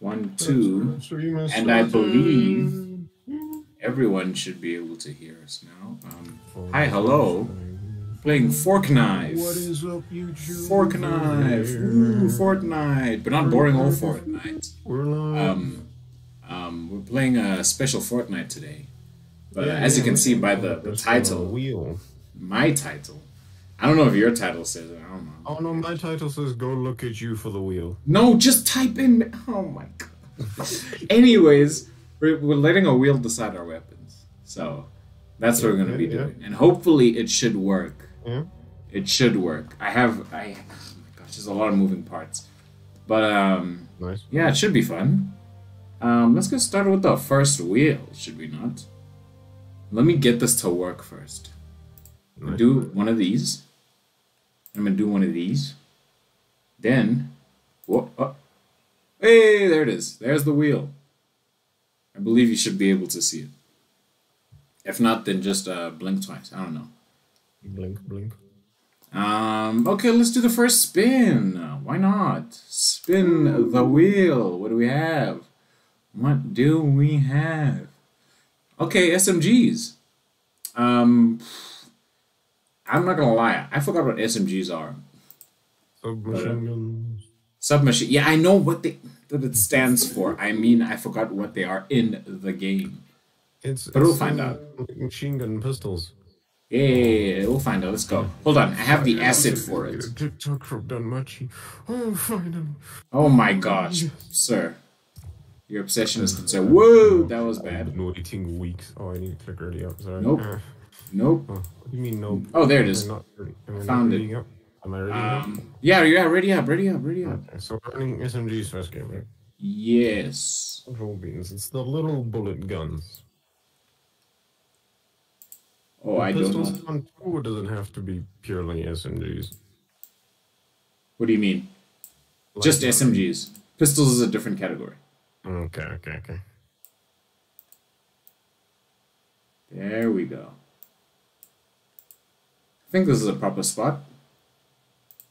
One, two, and I believe everyone should be able to hear us now. Um, hi, hello. Playing Fork Knife. What is up, YouTube? Fork Knife. Ooh, Fortnite. But not boring old Fortnite. We're live. Um, um, we're playing a special Fortnite today. But uh, Yeah, as you can see by the, the this on a title, my title. I don't know if your title says it. I don't know. Oh no, my title says "Go look at you for the wheel." No, just type in. Oh my god. Anyways, we're, we're letting a wheel decide our weapons. So that's what we're going to be Yeah, yeah. doing. And hopefully it should work. Yeah. It should work. I have. I. Oh my gosh, there's a lot of moving parts. But, um. Nice. Yeah, it should be fun. Um, let's get started with the first wheel, should we not? Let me get this to work first. Nice. do one of these. I'm gonna do one of these. Then, whoa, oh, hey, there it is. There's the wheel. I believe you should be able to see it. If not, then just uh, blink twice. I don't know. Blink, blink. Um, okay, let's do the first spin. Why not? Spin the wheel. What do we have? What do we have? Okay, SMGs. Um, I'm not gonna lie. I forgot what SMGs are. Submachine guns. Submachine. Yeah, I know what they that it stands for. I mean, I forgot what they are in the game. It's. But we'll it's, find uh, out. Machine gun pistols. Yeah, yeah, yeah, we'll find out. Let's go. Hold on, I have the acid for it. TikTok from Danmachi. Oh, finally. Oh my gosh, sir. Your obsession is concerned. Whoa, that was bad. No eating weeks. Oh, I need to click ready up. Sorry. Nope. Nope. oh, what do you mean nope? Oh, there it is. Not ready? Am I not Found it. ready Up? Am I ready? Um, yeah, yeah, ready up, ready up, ready up. Okay, so we're running SMG's first game, right? Yes. Control beans. It's the little bullet guns. Oh, I don't Pistols know. on two doesn't have to be purely SMGs. What do you mean? Like- Just SMGs. Pistols is a different category. Okay, okay, okay. There we go. I think this is a proper spot.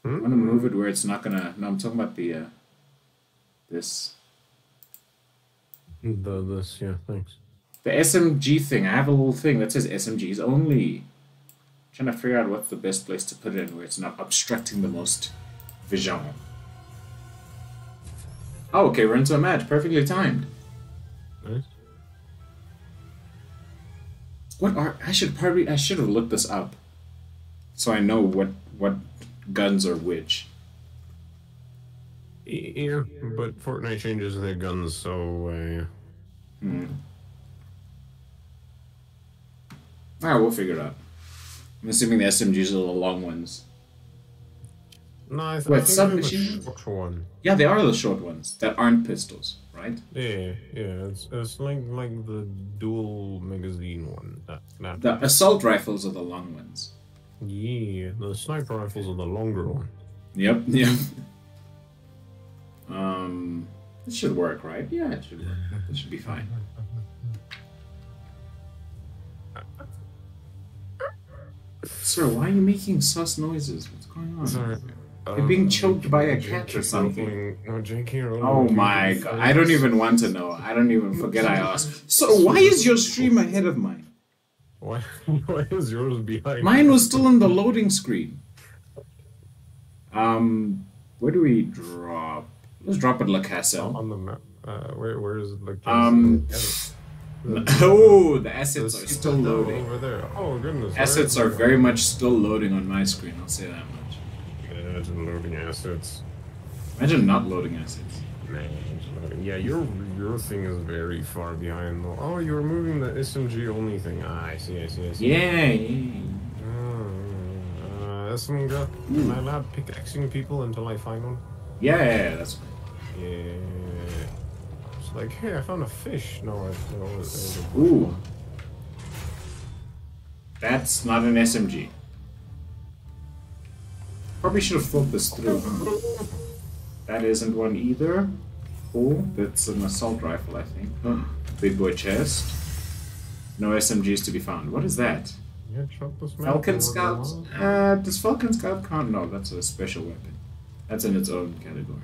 I'm Hmm? gonna move it where it's not gonna. No, I'm talking about the. Uh, this. The this, yeah, thanks. The SMG thing. I have a little thing that says SMGs only. trying to figure out what's the best place to put it in where it's not obstructing the most vision. Oh, okay, we're into a match. Perfectly timed. Nice. What are I should probably I should have looked this up, so I know what what guns are which. Yeah, but Fortnite changes their guns, so uh, Hmm. Alright, we'll figure it out. I'm assuming the SMGs are the long ones. no, I, th- What, I think the submachine? short one. Yeah, they are the short ones that aren't pistols, right? Yeah, yeah, it's it's like like the dual magazine one. That that. The assault rifles are the long ones. Yeah, the sniper rifles are the longer one. Yep, yep. um, it should work, right? Yeah, it should work. It should be fine. Sir, why are you making sus noises? What's going on? Sorry. You're being choked by a cat or something. No, Oh my god, I don't even want to know. I don't even forget I asked. So why is your stream ahead of mine? Why, why is yours behind? Mine was still in the loading screen. Um, where do we drop? Let's drop at La Castle. on the map. Uh, where where is it? Like Um, the- Oh, the the assets are still loading. over there. Oh goodness. Assets are very much still loading on my screen. I'll say that much. Imagine loading assets. Imagine not loading assets. Man, it's. Yeah, your your thing is very far behind though. Oh, you're moving the SMG only thing. Ah, I see, I see, I see. Yeah, yeah. Uh, some guy. Am I allowed pickaxing people until I find one? Yeah, yeah, yeah, that's. Yeah. It's like, hey, I found a fish. No. It's a bush Ooh. That's not an SMG. Probably should have thought this through. That isn't one either. Cool. That's an assault rifle, I think. Big boy chest. No SMGs to be found. What is that? Yeah, Falcon Scout? Uh, does Falcon Scout count? No, that's a special weapon. That's in its own category.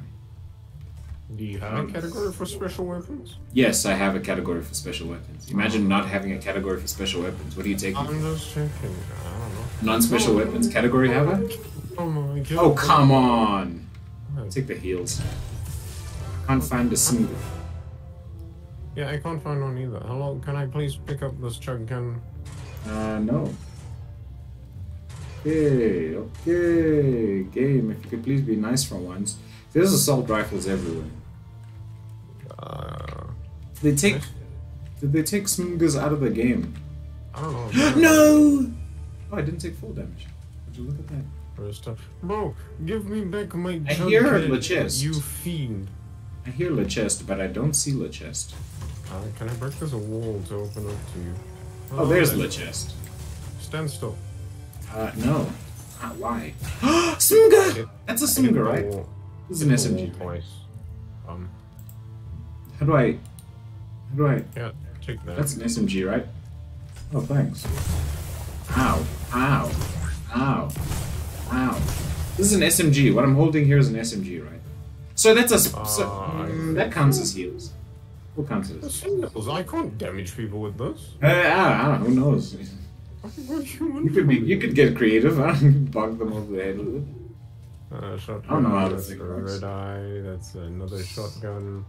Do you have a category for special weapons? Yes, I have a category for special weapons. Imagine not having a category for special weapons. What are you taking? I'm just checking. I don't know. Non-special weapons category have I? Oh, my God. Oh, come on! Take the heals. Can't find a single. Yeah, I can't find one either. Hello, can I please pick up this chug gun? Uh, no. Okay, okay. Game, if you could please be nice for once. There's assault rifles everywhere. Uh, They take... Did they take Smungers out of the game? I don't know. no! Oh, I didn't take full damage. Would you look at that? First time. Bro, give me back my I hear the chest. You fiend. I hear Le Chest, but I don't see Chest. Uh, can I break this a wall to open up to you? Oh, there's I- Le Chest. Stand still. Uh, no. Uh, why? Smunga! That's a hit right? wall- This is an SMG. Twice. Um, How do I... How do I... yeah, take that. That's an SMG, right? Oh, thanks. Ow. Ow. Ow. Ow. This is an SMG. What I'm holding here is an SMG, right? So that's a... so, Uh, mm, that counts as heals. What counts as? Singles. I can't damage people with this. Uh, I don't know. Who knows? You could be. You could get creative. I don't bog them over the head with it. Uh, shotgun. I don't know how that's a red eye. That's another shotgun.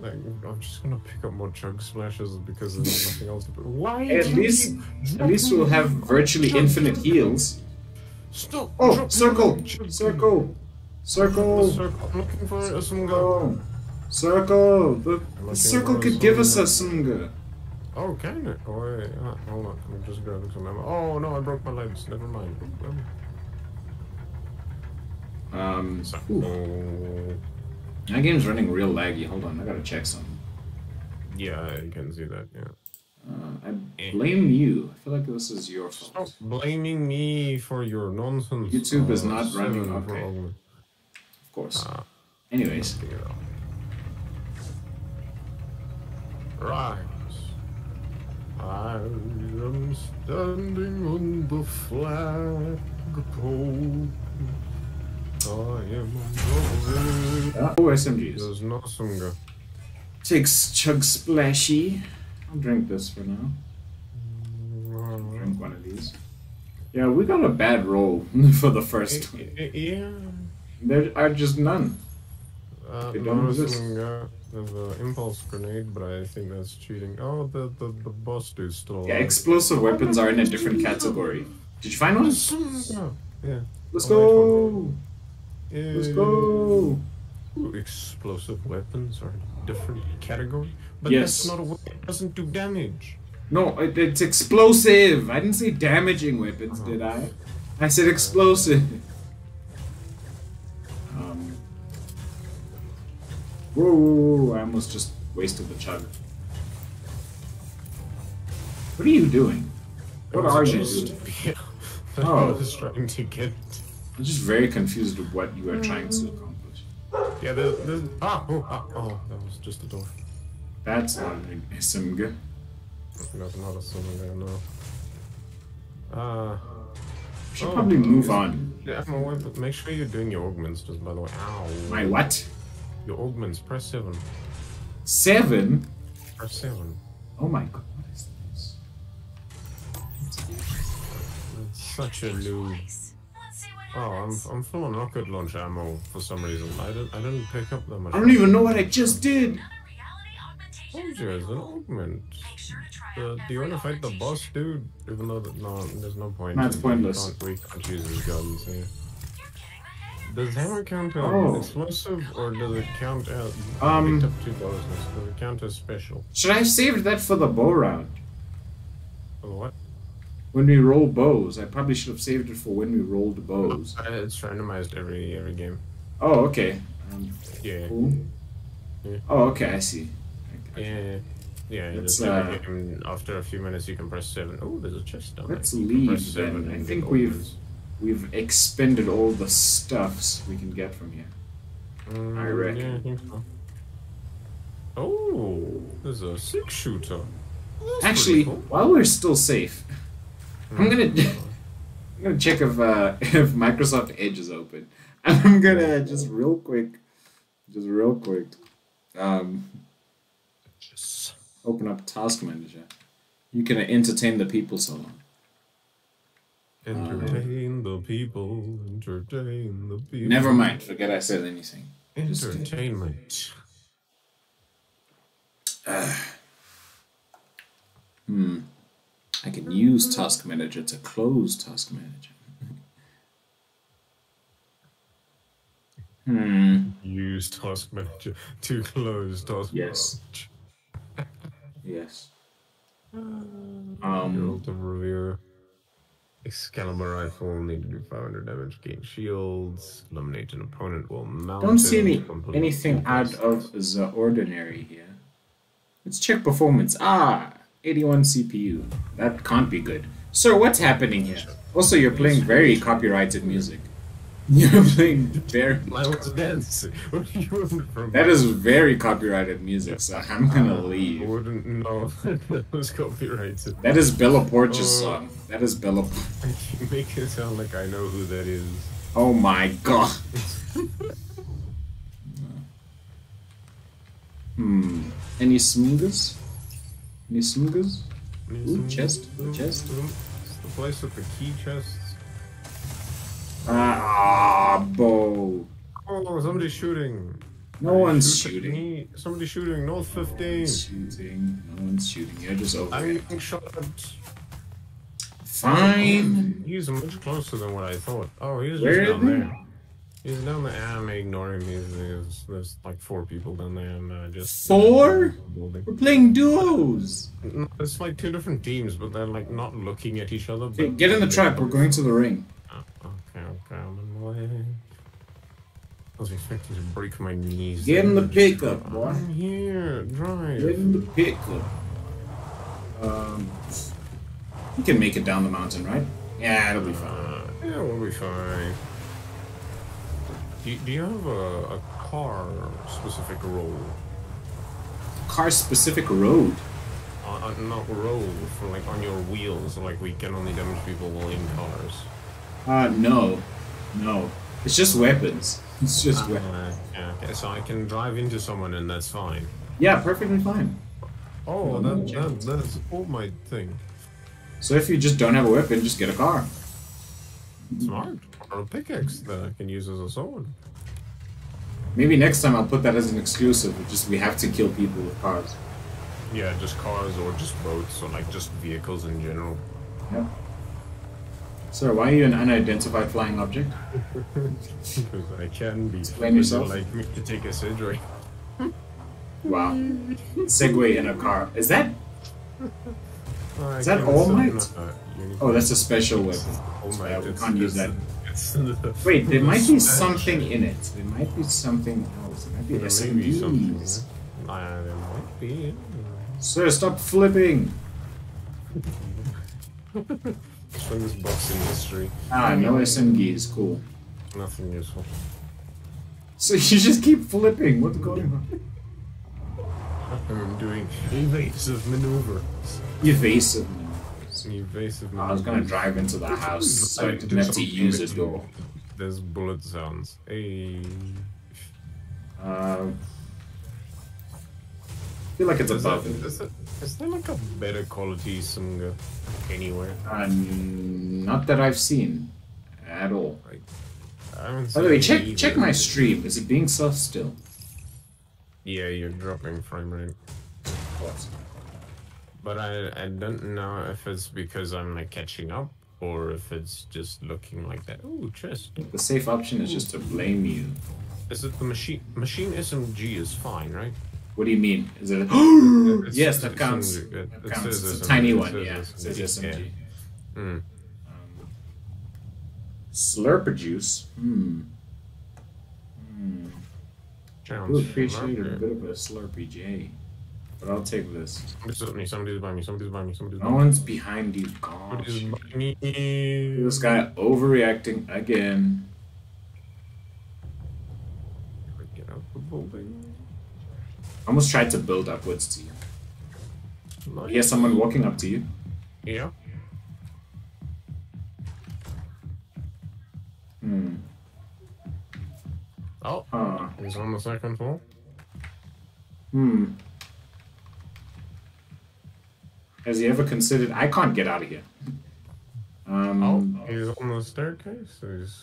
Like, I'm just gonna pick up more chug splashes because there's nothing else. To put. Why? At least, at least we'll have virtually infinite heals. Stop! Oh, circle, circle, circle, circle. I'm looking for a Sunga. circle, circle. The, the circle could give us a Sunga. sunga. Oh, can it? Oh, wait. Hold on. I'm just grabbing some ammo. Oh, no, I broke my legs. Never mind. Um, So, ooh, oh, that game's running real laggy. Hold on, I gotta check something. yeah, I can see that. Yeah. Uh, I blame you. I feel like this is your Stop fault. blaming me for your nonsense. YouTube is Uh, not running, seven okay. Of course. Ah, Anyways. Rise. I am standing on the flagpole. I am uh, oh SMGs. There's no Sunga. Takes chug splashy. I'll drink this for now. Drink one of these. Yeah, we got a bad roll for the first one. Yeah. There are just none. Uh, They don't exist. There's an impulse grenade, but I think that's cheating. Oh, the the, the boss dude's still Yeah, explosive weapons are in a different category. Did you find one? Yeah. Let's Oh, go! Yeah. Let's go! Ooh, explosive weapons are in a different category, but Yes. that's not a weapon. It doesn't do damage. No, it, it's explosive! I didn't say damaging weapons, did I? I said explosive. Whoa, whoa, whoa, I almost just wasted the chug. What are you doing? What are you doing? Oh. I was trying to get. I'm just very confused with what you are trying to accomplish. Yeah, the the ah oh, ah oh that was just a door. That's not an SMG. That's not a cylinder, no. Uh, We should Oh. probably move on. yeah, my. Make sure you're doing your augments, just by the way. Ow. My what? Your augments. Press seven. Seven? Press seven. Oh my god, what is this? Such a noob. Oh, I'm I'm full on rocket launch ammo for some reason. I didn't I didn't pick up that much. I don't even know what I just did! Told you, it's an augment. Uh, do you want to fight the boss dude? Even though that, no, there's no point. That's it's pointless. We can't use his guns here. Does hammer count as Oh. explosive or does it count as? Um, picked up two bows. Does it count as special? Should I have saved that for the bow round? Or what? When we roll bows, I probably should have saved it for when we rolled bows. Uh, it's randomized every every game. Oh, okay. Um, Yeah. cool. Yeah. Oh, okay, I see. I- I- Yeah. Yeah, Let's, uh, after a few minutes you can press 7. Oh, there's a chest down Let's there. Leave then. I think we've. We've expended all the stuffs we can get from here. Mm, I reckon. Yeah, I think so. Oh, there's a six shooter. That's Actually, cool. while we're still safe, I'm gonna I'm gonna check if uh, if Microsoft Edge is open. I'm gonna just real quick Just real quick. Um, open up Task Manager. You can entertain the people so long. Entertain the people. Entertain the people. Never mind. Forget I said anything. Entertainment. Hmm. I can use Task Manager to close Task Manager. Hmm. Use Task Manager to close Task Yes. Manager. Yes. Um, Um. Revere. Excalibur rifle, need to do 500 damage, gain shields, eliminate an opponent while mounted. Don't see any anything out of the ordinary here. Let's check performance. Ah, 81 CPU. That can't be good. Sir, what's happening here? Also, you're playing very copyrighted music. You're playing very. I was dancing. What are you doing from That is very copyrighted music, so I'm gonna I leave. wouldn't know that was copyrighted. That is Bella Poarch's Oh. song. That is Bella. You make it sound like I know who that is. Oh my god. hmm. Any smoothers? Any smoothers? Ooh, chest, chest. It's the place with the key chests. Ah, bow. Oh, somebody's shooting. No one's Shoot shooting. me. Somebody's shooting. North 15. Shooting. No one's shooting. You're just over I'm getting shot. Fine. He's much closer than what I thought. Oh, he's Where just down he? there. He's down there. I'm ignoring him. He's, he's, there's like four people down there. I'm uh, just. Four? We're playing duos. It's like two different teams, but they're like not looking at each other. But- get in the trap. We're going to the ring. Okay, okay, I'm way. I was expecting to break my knees. Get in the pickup, boy. I'm here, drive. Get in the pickup. Um, you can make it down the mountain, right? Yeah, it'll be fine. Uh, yeah, we'll be fine. Do, do you have a, a car specific role? Car specific road. Uh, uh, not role for like on your wheels, like we can only damage people while in cars. Uh, no, no. It's just weapons. It's just weapons. Uh, yeah, okay, so I can drive into someone and that's fine. Yeah, perfectly fine. Oh, No, that, that, that's all my thing. So if you just don't have a weapon, just get a car. Smart. Or a pickaxe that I can use as a sword. Maybe next time I'll put that as an exclusive. Just we have to kill people with cars. Yeah, just cars or just boats or like just vehicles in general. Yep. Sir, why are you an unidentified flying object? Because I can be. Explain yourself. like me to take a Sidray? Wow. Segway in a car. Is that? Is that All Might? Oh, that's a special weapon. All Might. yeah, we can't use that. Wait, there might be something in it. There might be something else. There might be There may be something. SMGs. Uh, there might be. Sir, stop flipping. Swing this box in history. Ah, no SMGs. Cool. Nothing useful. So you just keep flipping. What's going on? I'm doing evasive maneuvers. Evasive maneuvers. Evasive maneuvers. I was gonna drive into the house so I didn't have to use a door. There's bullet sounds. Hey. Uh, feel like it's Is, above it. is, that, is there like a better quality Sunga anywhere? Uh, not that I've seen at all. I haven't By the way, check either. check my stream. Is it being sus still? Yeah, you're dropping frame rate. Of course. But I, I don't know if it's because I'm like catching up or if it's just looking like that. Ooh, chest. The safe option is just to blame you. Is it the machine? Machine SMG is fine, right? What do you mean? Is it? It's- yes, that counts. in the- That it counts. says It's a SMG, tiny it one. says Yeah, it says SMG, SMG. Mm. Um, Slurper juice. Hmm. Hmm. I Sounds appreciate a bit of a Slurpee J, but I'll take this. Somebody's by me, somebody's by me, somebody's by me, somebody's by No me. one's behind you. Gosh. This guy overreacting again. Get out the building. I almost tried to build upwards to you. Nice. Here's someone walking up to you. Yeah. Hmm. Oh, Huh. he's on the second floor. Hmm. Has he ever considered? I can't get out of here. Um, Oh, he's on the staircase. He's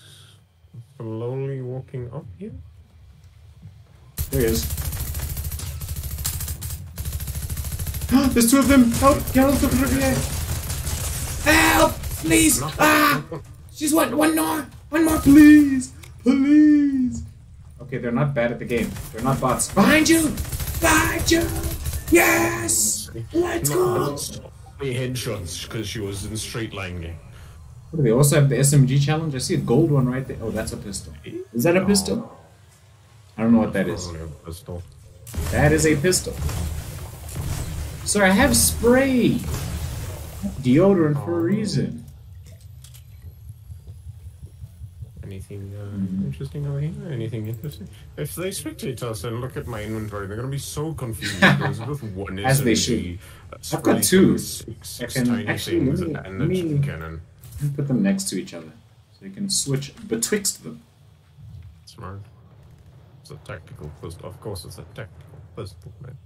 slowly walking up here. There he is. There's two of them! Help! Get out of the here! Help! Please! Ah! She's one, one more! One more, please! Please! Okay, they're not bad at the game. They're not bots. Behind you! Behind you! Yes! Let's go! Me headshots because she was in straight line game. What do they also have the SMG challenge? I see a gold one right there. Oh, that's a pistol. Is that a pistol? I don't know what that is. Probably a pistol. That is a pistol. Sir, I have spray. Deodorant for a reason. Anything uh, interesting over here? Anything interesting? If they spectate us and look at my inventory, they're gonna be so confused. There's one As they should. I've got two. gun, Six, I can- actually, things let me- and let me- cannon. Put them next to each other. So you can switch betwixt them. Smart. It's a tactical pistol. Of course, it's a tactical pistol, man.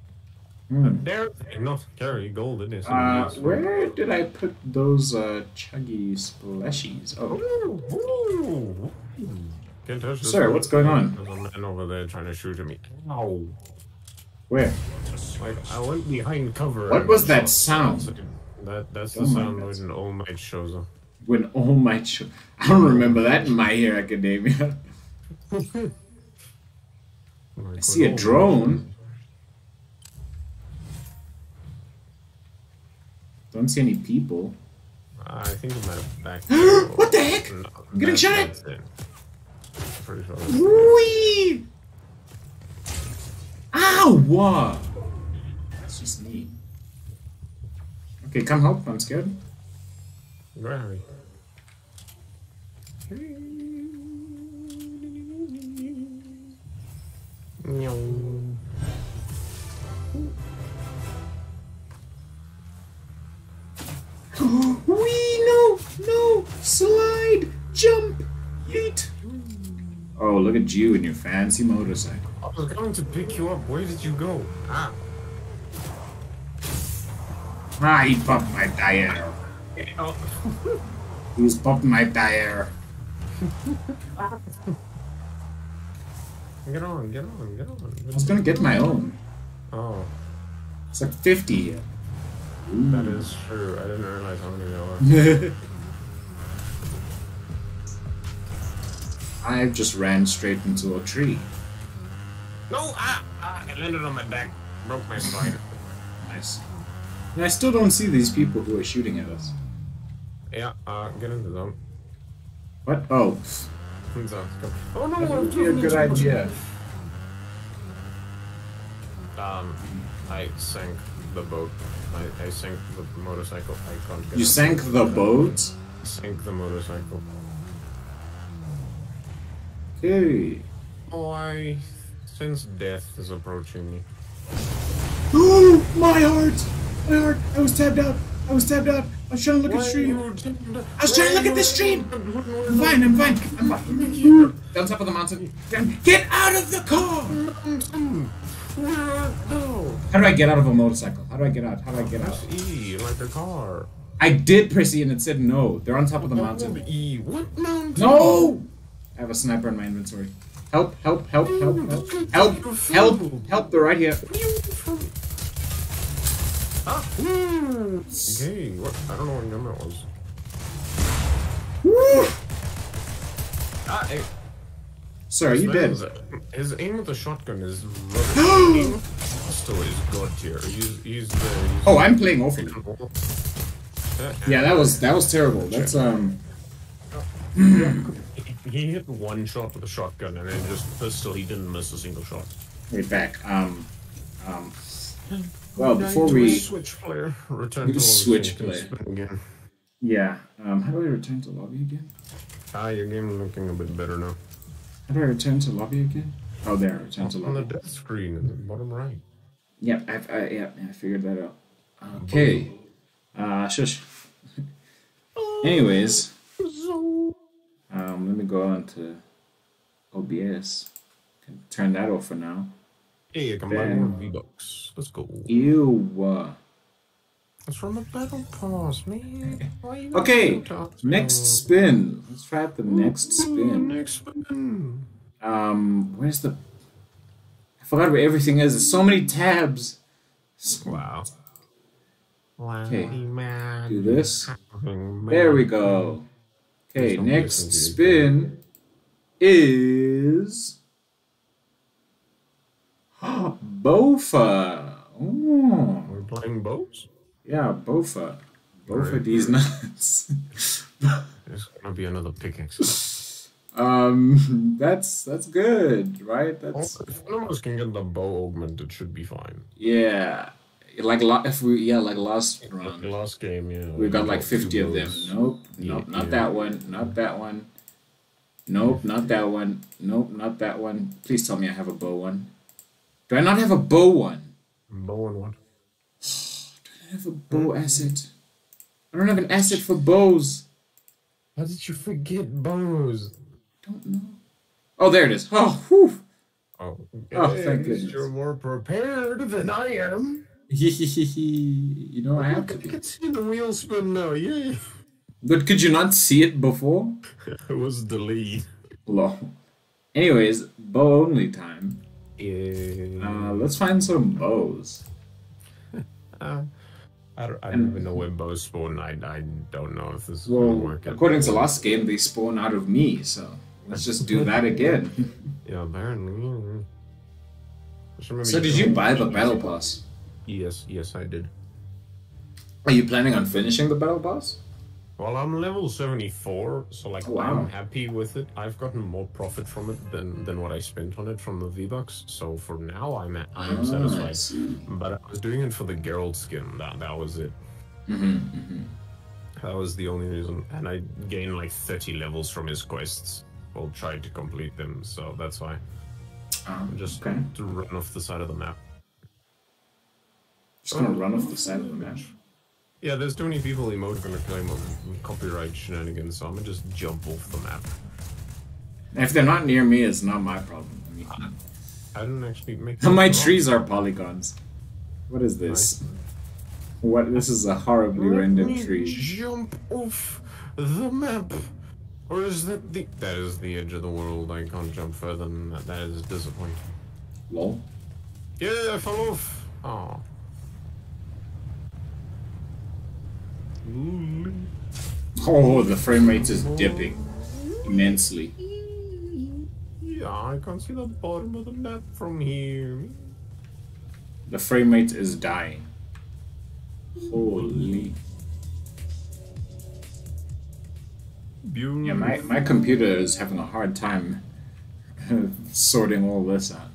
Hmm. Dare they not carry golden SMGs? Uh, where did I put those uh, chuggy splashies? Oh, Ooh, ooh, ooh. Can't touch Sir, one. what's going on? There's a man over there trying to shoot at me. Ow. where? Like, I went behind cover. What was that sound? That, that's Oh the my sound God. when All Might shows up. When All Might show. I don't remember that in My Hero Academia. I see a All Might drone. Don't see any people. up. I think it might have back. What the heck? No, I'm getting shot at. Pretty sure. that's- Wee! Ow! That's just me. Okay, come help. I'm scared. Where are we? Meow. Wee! No! No! Slide! Jump! Yeet! Oh, look at you and your fancy motorcycle. I was going to pick you up. Where did you go? Ah. Ah, he popped my tire. Oh. He's popped my tire. Get on, get on, get on. I was gonna get my own. Oh, It's like 50 here. That is true. I didn't realize how many there were. I just ran straight into a tree. No! Ah! ah I landed on my back. Broke my spine. Nice. And I still don't see these people who are shooting at us. yeah, uh, get into them. zone. What? Oh. Sounds good. Oh no! That would I've be a driven good into a- idea. Um, I sank the boat. I, I sank the motorcycle. I can't get You sank the boat? sank the motorcycle. Okay. Oh, I sense death is approaching me. Oh, my heart! My heart! I was tabbed out! I was tabbed out! I was trying to look at the stream! I was trying to look at the stream! I'm fine, I'm fine, I'm fine. Down top of the mountain. Down. Get out of the car! No. How do I get out of a motorcycle? How do I get out? How do I get out? Press E like a car. I did press E and it said no. They're on top of the mountain. E. What mountain? No! I have a sniper in my inventory. Help, help, help, help, help. Help, help, help, they're right here. Ah. Okay. What? I don't know what gun that was. Woo! Ah. Hey. Sir, are you dead? His aim with the shotgun is rubbish. aim with the pistol is god tier. He's, he's the. He's Oh, I'm playing awfully. Uh, Yeah, that was that was terrible. That's um He hit one shot with a shotgun and then just pistol. He didn't miss a single shot. wait back. Um um well before we switch player, return to Switch switch player again. Yeah. Um how do I return to lobby again? Ah, your game is looking a bit better now. How do I return to lobby again? Oh there, return to On the lobby. death screen in the bottom right. Yep, I've, I yeah, I figured that out. Okay. Uh shush. Anyways, um let me go on to OBS. Can turn that off for now. Hey, I can buy more V-Bucks. Let's go. Ew. uh, It's from the battle pass, man. Why you Okay, gotta talk to Next spin. Let's try out the next spin. Next spin. Um, where's the? I forgot where everything is. There's so many tabs. Wow. Okay, man. Do this. There we go. Okay, next listen to you. spin is Bofa. Oh, We're playing bows? Yeah, Bofa. Bofa Very these nuts. There's gonna be another pickaxe. um, that's that's good, right? That's if one of us can get the bow augment, it should be fine. yeah. Like if we yeah like last round. last game, yeah. We got like 50 of them. bows. Nope, Yeah, nope, not yeah. that one, not that one. Nope, not that one. Nope, not that one. Please tell me I have a bow one. Do I not have a bow one? Bow one what? I have a bow asset. I don't have an asset for bows. How did you forget bows? Don't know. Oh, there it is. Oh, whew. Oh, Oh, thank goodness. You're more prepared than I am. you know I have to I can see the wheel spin now. Yay! But could you not see it before? it was the lead. Lol. Anyways, bow only time. Yeah. Uh, let's find some bows. Uh, I don't, I don't even know where bows spawn. I, I don't know if this is gonna Well, work. out. according to last game, they spawn out of me, so let's just do that again. Yeah, apparently. yeah. Just remember so, did you buy the battle pass? Yes, yes, I did. Are you planning on finishing the battle pass? Well, I'm level 74, so like Oh, wow. I'm happy with it. I've gotten more profit from it than than what I spent on it from the V-Bucks. So for now, I'm at, I am Ah, I satisfied. see. But I was doing it for the Geralt skin. That that was it. Mhm, mhm. That was the only reason. And I gained like 30 levels from his quests. Well, tried to complete them, so that's why. Ah, Just okay. to run off the side of the map. Just gonna run off the side of the map. Yeah, there's too many people emote gonna claim on copyright shenanigans, so I'm gonna just jump off the map. If they're not near me, it's not my problem. I mean, I didn't actually make my trees are polygons. What is this? What? This is a horribly Let rendered me tree. Jump off the map. Or is that the that is the edge of the world? I can't jump further than that. That is disappointing. Lol. Yeah, I fell off. Oh. Oh, the frame rate is dipping immensely. Yeah, I can't see the bottom of the map from here. The frame rate is dying. Holy. Beautiful. Yeah, my, my computer is having a hard time sorting all this out.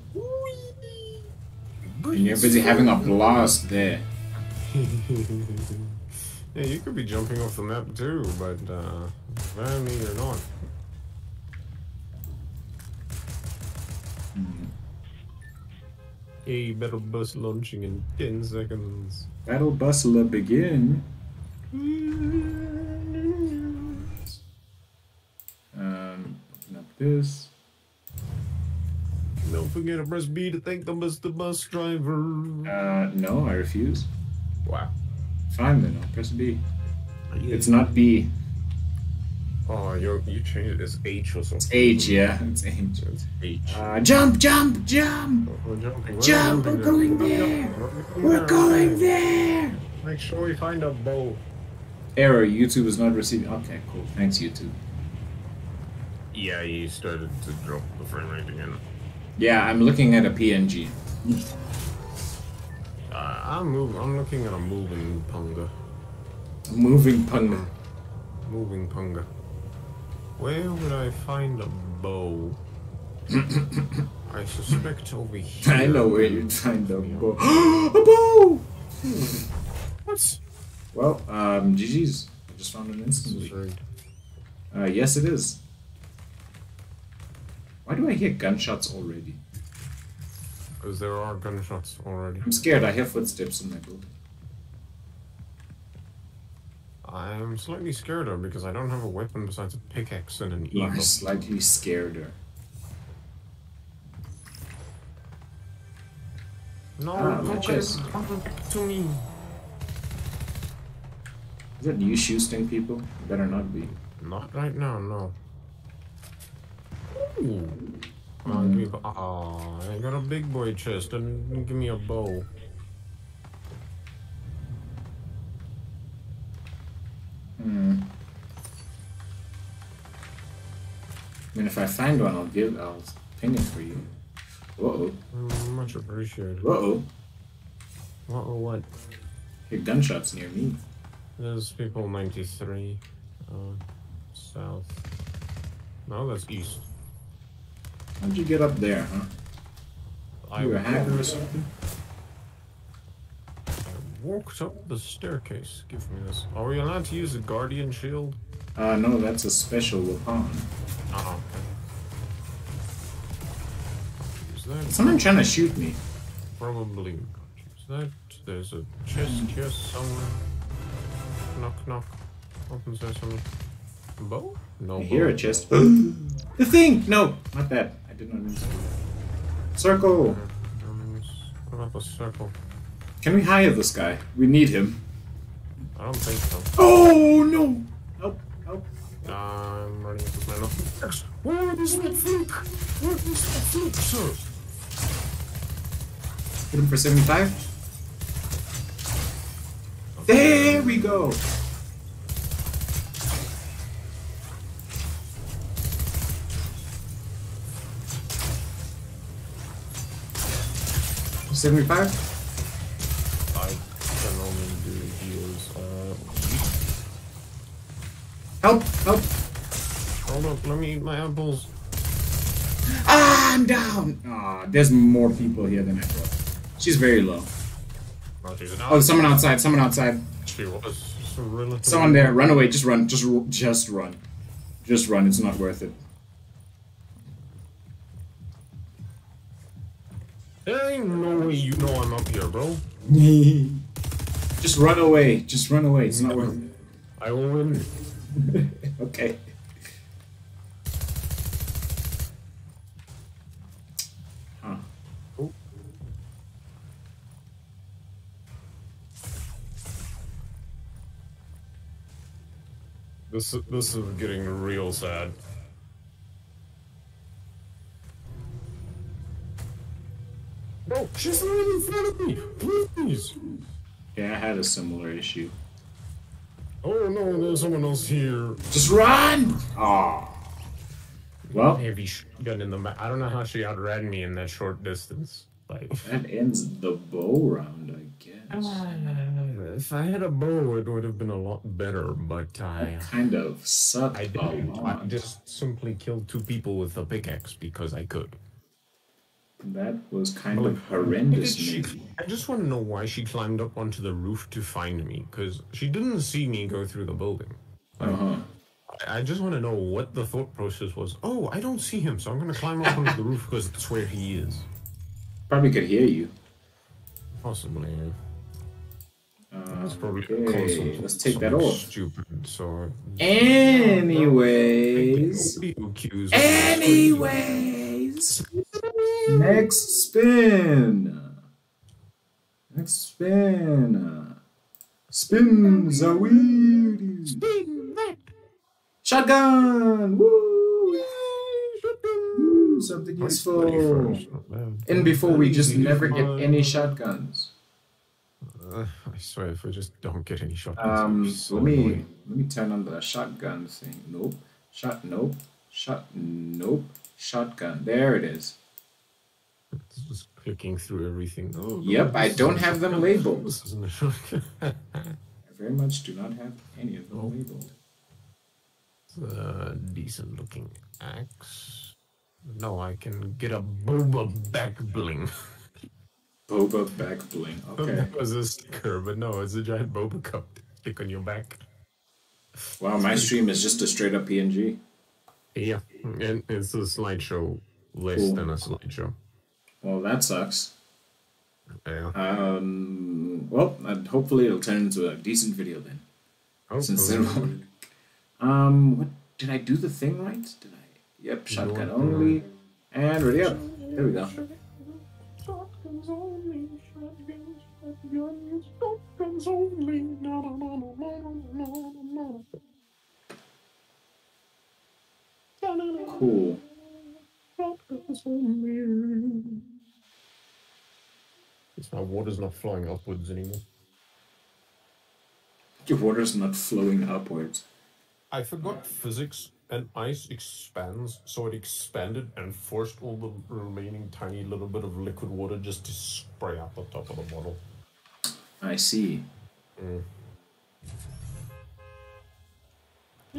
And you're busy having a blast there. yeah, you could be jumping off the map too, but uh, apparently you're not. Hey, battle bus launching in 10 seconds. Battle Bustler begin. Um, open up this. Don't forget to press B to thank the bus, the bus driver. Uh, no, I refuse. Wow. Fine then, I'll press B. It's not B. Oh, you you changed it. It's H or something. It's H, yeah. It's H. It's H. Uh, jump, jump, jump! We're jumping. We're Jump, jumping we're going there. We're going there! Make sure we find a bow. Error, YouTube is not receiving. Okay, cool. Thanks, YouTube. Yeah, you started to drop the frame rate again. Yeah, I'm looking at a PNG. Uh, I'm move. I'm looking at a moving punga. Moving pun. Moving punga. Where would I find a bow? I suspect over here. I know where you're trying to bow. a bow! What? Well, um, GG's. I just found an is Uh, yes, it is. Why do I hear gunshots already? Because there are gunshots already. I'm scared. I hear footsteps in my building. I'm slightly scared of because I don't have a weapon besides a pickaxe and an You are slightly scared. No, Ah, my don't chest. get come to me. Is that you shoe sting people? Better not be. Not right now, no. Ooh. Come on, give me a, oh, I got a big boy chest and give me a bow. Hmm. I mean, if I find one, I'll give. I'll ping it for you. Whoa, Mm, much appreciated. whoa! What? What? what? Hear gunshots near me. There's people 93. Uh, south. No, that's east. How'd you get up there, huh? I You a hacker or something? I walked up the staircase. Give me this. Are we allowed to use a guardian shield? Uh, no, that's a special weapon. Oh, okay. That. Someone trying to shoot me. Probably use that. There's a chest here somewhere. Knock, knock. Opens there somewhere. Bow? No I hear a chest. the thing! No, not that. I did not mean to. Circle. Um, What about the circle? Can we hire this guy? We need him. I don't think so. Oh no! Help! Help! I'm running into my Yes. Where is that fluke? Where is that fluke, sir? Hit him for 75. There we go. Seventy-five. I can only do heals. Uh, Help! Help! hold up, let me eat my apples. Ah, I'm down. Ah, there's more people here than I thought. She's very low. Oh, Oh, someone outside. Someone outside. She was. Someone there. Run away. Just run. Just just run. Just run. It's not worth it. There ain't no way you know I'm up here, bro. just run away. Just run away. It's not worth it. I will win. okay. Huh. Oh. This this is getting real sad. No, she's right in front of me. Please. Yeah, I had a similar issue. Oh no, there's someone else here. Just run! Ah. Well, Heavy shotgun in the back. I don't know how she outran me in that short distance. Like, that ends the bow round, I guess. if I had a bow, it would have been a lot better. But I, Kind of sucked I a didn't. I just simply killed two people with a pickaxe because I could. That was kind Like, of horrendous, she-. I just want to know why she climbed up onto the roof to find me, because she didn't see me go through the building. Uh-huh. I I just want to know what the thought process was. Oh, I don't see him, so I'm going to climb up onto the roof because that's where he is. Probably could hear you. Possibly. yeah. Uh, That's probably okay, let's take that off. Stupid. So. Anyways. Anyways. Next spin. Next spin. Spin the wheel. Spin that. Shotgun. Woo. Woo, Something useful. first, not bad. And before we just never get any shotguns. Uh, I swear, if we just don't get any shotguns, Um, so let me annoying. let me turn on the shotgun thing. Nope. Shot. Nope. Shot. Nope. Shotgun. There it is. Just clicking through everything. Oh, Yep, I don't have them labeled. This isn't a shotgun. I very much do not have any of them Oh. labeled. It's a decent looking axe. No, I can get a boba back bling. Boba back bling. Okay. That was a sticker, but no, it's a giant boba cup to stick on your back. Wow, my stream is just a straight up PNG. Yeah, and it's a slideshow less Cool. than a slideshow. Well, that sucks. Yeah. Um. Well, uh, hopefully it'll turn into a decent video then. Since it Hopefully. won't. Um. What did I do the thing right? Did I? Yep. Shotgun only. And ready up. There we go. Shotguns only. Only. Cool. Shotguns only. It's my water's not flowing upwards anymore. Your water's not flowing upwards. I forgot physics and ice expands, so it expanded and forced all the remaining tiny little bit of liquid water just to spray out the top of the bottle. I see. Mm.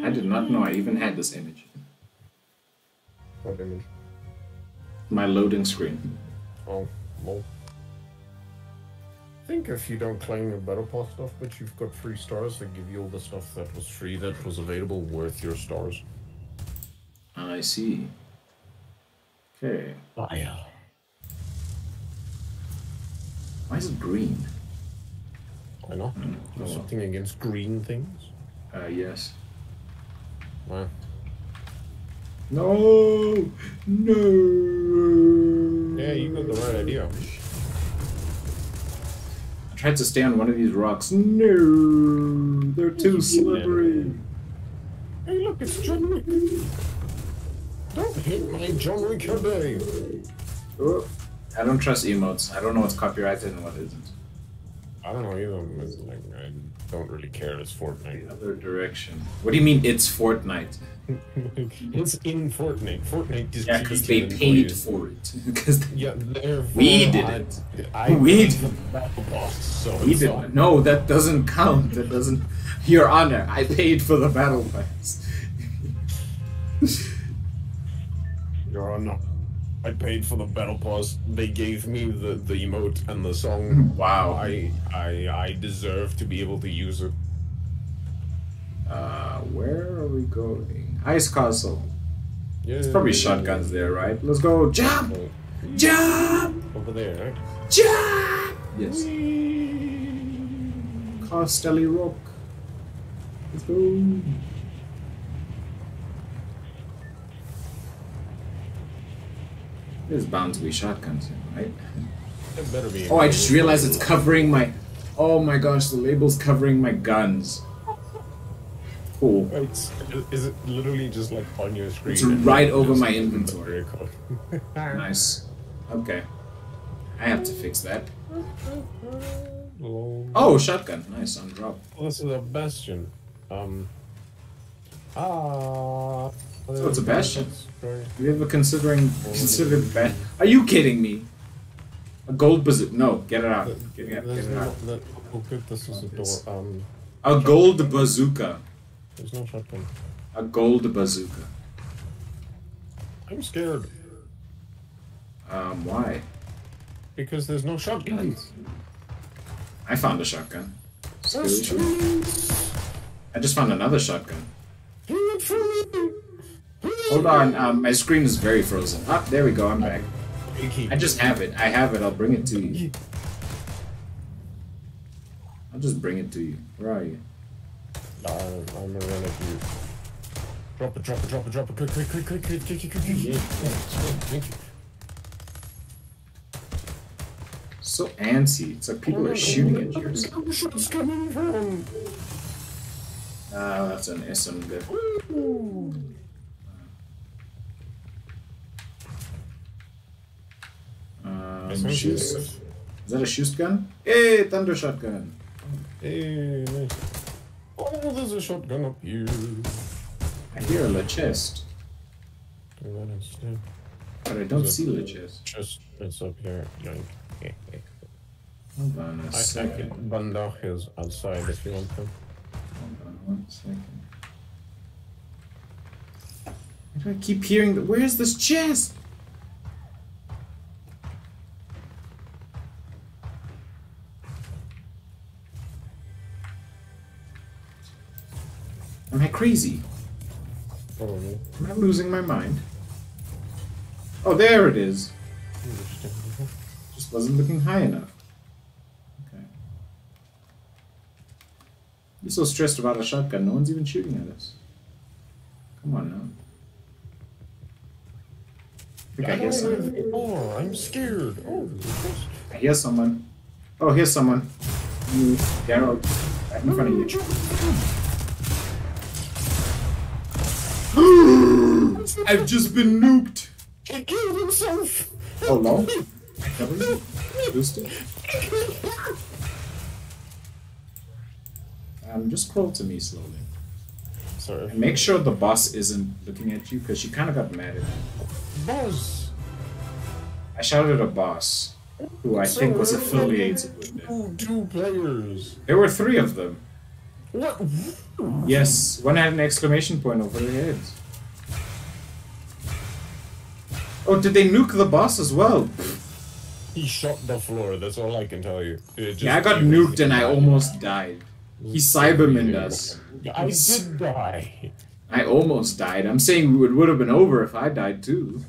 I did not know I even had this image. What image? My loading screen. Oh, well. I think if you don't claim your battle pass stuff, but you've got free stars, they give you all the stuff that was free that was available worth your stars. I see. Okay. Fire. Why is it green? I know. There's something against green things. Uh, yes. Wow. No! No! Yeah, you got the right idea. I tried to stay on one of these rocks. No! They're too slippery. Hey, look, it's John Wick. Don't hit my John Wick today. Oh, I don't trust emotes. I don't know what's copyrighted and what isn't. I don't know either. It's like, I don't really care. It's Fortnite. Other direction. What do you mean it's Fortnite? it's in Fortnite. Fortnite is Yeah, because they paid employees. for it. Because Yeah, We did I- it. I We did. the boss, so we did. No, that doesn't count. That doesn't. Your Honor, I paid for the battle pass. Your Honor, I paid for the battle pass. They gave me the, the emote and the song. Wow. I I I deserve to be able to use it. Uh, where are we going? Ice Castle. Yeah, It's probably shotguns there, right? Let's go. Jump! Jump! over there, right? Jump! Yes. Castelli Rock. Let's go. There's bound to be shotguns here, right? It better be. Oh, I just realized it's covering my. Oh my gosh, the label's covering my guns. Cool. It's, is it literally just like on your screen? It's right over my inventory. vehicle? Nice. Okay. I have to fix that. Lol. Oh, shotgun. Nice, on drop. Well, this is a bastion. Um. Ah. So it's a bastion. Have you ever considering considered bad? Are you kidding me? A gold bazooka? No, get it out. Get it out. Get it no, out. that, oh, good, this is a door. Um, A gold bazooka. there's no shotgun. A gold bazooka. I'm scared Um, why? because there's no shotguns. I found a shotgun. That's shotgun. I just found another shotgun. Hold on, um, my screen is very frozen. Ah, there we go, I'm back. I just have it. I have it. I'll bring it to you. I'll just bring it to you. Where are you? No, I'm around here. Drop it, drop it, drop it, drop it. Quick, quick, quick, quick, quick, quick, quick, quick. Yeah. Thank you. So antsy. It's like people are shooting at yours. Ah, that's an SM good. Um, Is that a shoes gun? Hey, thunder shotgun. Hey, nice. Oh, there's a shotgun up here. I hear a chest, Do that instead. but I don't Is it- see the chest. Just, it's up here. Yoink. Hold on a I, second. I can bandage is outside if you want to. Hold on one second. Why do I keep hearing the? Where's this chest? Am I crazy? Probably. Am I losing my mind? Oh, there it is. Just wasn't looking high enough. Okay. You're so stressed about a shotgun, no one's even shooting at us. Come on now. I think I, I hear don't someone. more. I'm scared. Oh, I hear someone. Oh, here's someone. You, Daryl, right in front of you. Oh, I've just been nuked. He killed himself! Oh no. W? Boosted? Um, just crawl to me slowly. Sorry. And make sure the boss isn't looking at you, because she kind of got mad at me. Boss! I shouted at a boss, who I think was affiliated with them. Two, two players. There were three of them. What? Yes, one had an exclamation point over their heads. Oh, did they nuke the boss as well? He shot the floor, that's all I can tell you. Yeah, I got nuked and I almost died. He cybermaned us. I did die. I almost died. I'm saying it would have been over if I died too.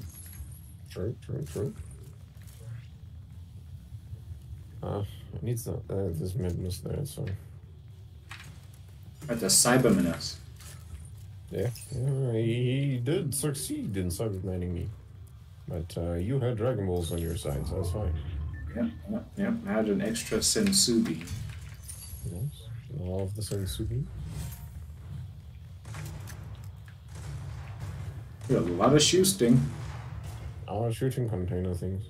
True, true, true. Uh, I need some, uh, this midness there, so. At the cyberman us. Yeah, yeah he, did succeed in cybermanning me. But uh, you had Dragon Balls on your side, so that's fine. Yep, yep, yep. I had an extra Sensubi. Yes. All of the Sensubi. A lot of shooting. Our shooting container things.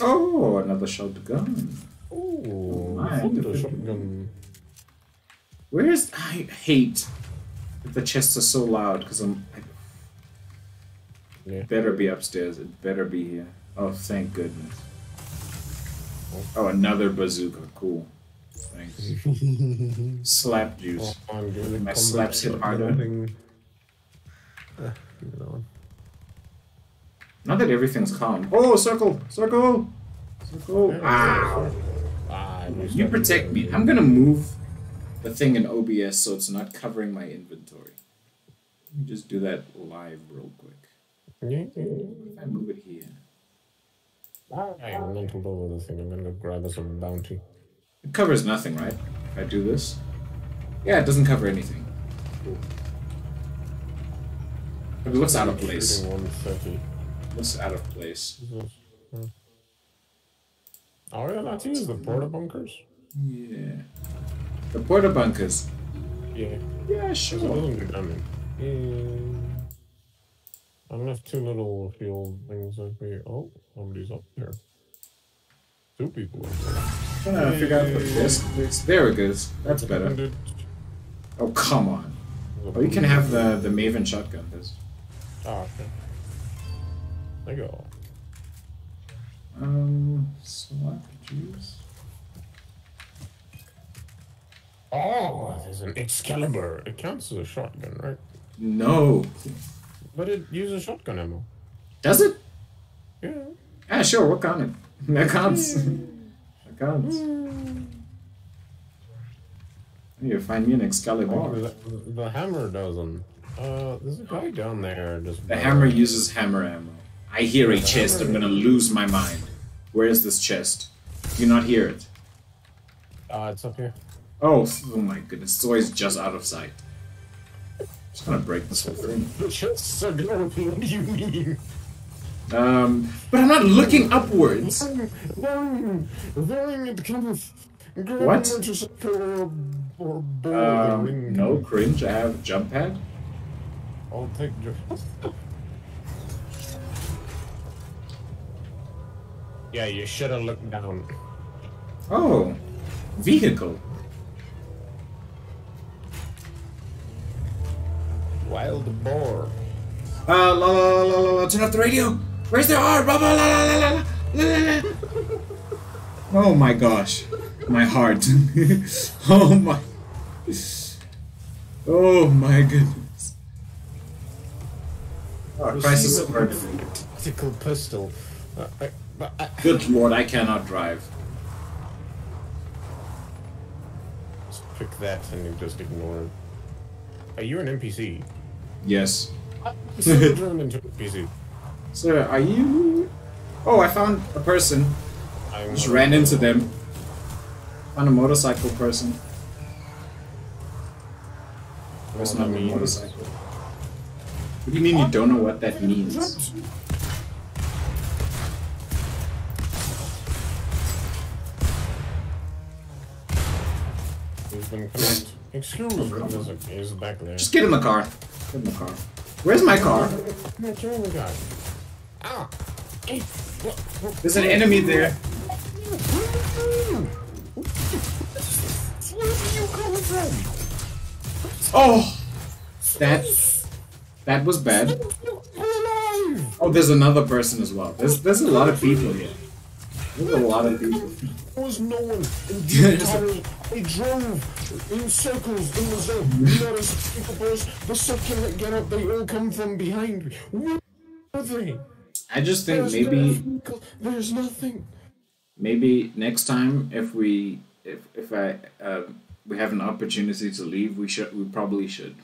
Oh, another shotgun. Oh, my. Thunder shotgun. Where's I hate that the chests are so loud because I'm I Yeah. better be upstairs. It better be here. Oh, thank goodness. Oh, another bazooka. Cool. Thanks. Slap juice. Oh, I'm doing My slaps hit harder. shotgunning. Ah, leave it on. Not that everything's calm. Oh, circle, circle, circle. Ow! Ah, You protect me. I'm gonna move the thing in OBS so it's not covering my inventory. Let me just do that live real quick. If I move it here, I am the thing. I'm gonna grab us a bounty. it covers nothing, right? If I do this, yeah, it doesn't cover anything. Cool. It looks out of place. Shooting 130. Looks out of place. Oh, yeah, let's use the porta bunkers. Yeah. The porta bunkers. Yeah. Yeah, sure. little bit damage. Yeah. I don't have two little field things up here. Oh, somebody's up there. Two people up there. I'm trying to figure out the disc. It's- There it goes. That's better. Oh, come on. Oh, you can have the, the Maven shotgun. This. Ah, okay. There you go. Um, slap juice. Oh, there's an Excalibur. It counts as a shotgun, right? No. But it uses shotgun ammo. Does it? Yeah. Yeah, sure. What it. That counts. that counts. I need to find me an Oh, Excalibur. the, the hammer doesn't. Uh, there's a guy down there just. The hammer uses hammer ammo. I hear a chest. I'm gonna lose my mind. Where is this chest? Do you not hear it? Ah, it's up here. Oh, oh my goodness. It's always just out of sight. Just gonna break this whole thing. The chests are glowing. What do you mean? Um, but I'm not looking upwards. Then, then it comes. What? Or, or bouldering. Um, no, cringe. I have jump pad. I'll take your. yeah, you should have looked down. Oh, vehicle. Wild boar. Uh, la la la la la la. Turn off the radio. Where's the R? Blah blah la la la la la la la. Oh my gosh, my heart. oh my. Oh my goodness. Oh, crisis a Tactical pistol. Uh, I, I, Good lord, I cannot drive. just pick that and you just ignore it. Are you an NPC? Yes. So you turned into an NPC. Sir, are you? Oh, I found a person. I'm Just ran into them. Found a motorcycle person. Person on a motorcycle. What do you mean you don't know what that means? has been connected. Excuse me, there's back there. Just get in the car. Get in the car. Where's my car? No, turn guy. Ah! Hey, what, what, There's an enemy there. where are you coming from? Oh! That that was bad. Oh, there's another person as well. There's there's a lot of people here. There's a lot of people. There was no one. And the entire, they drove in circles in the zone. Not a single person. The second get up, they all come from behind me. Where are they? I just think There's maybe no. There's nothing. maybe next time if we if if I uh, we have an opportunity to leave, we should we probably should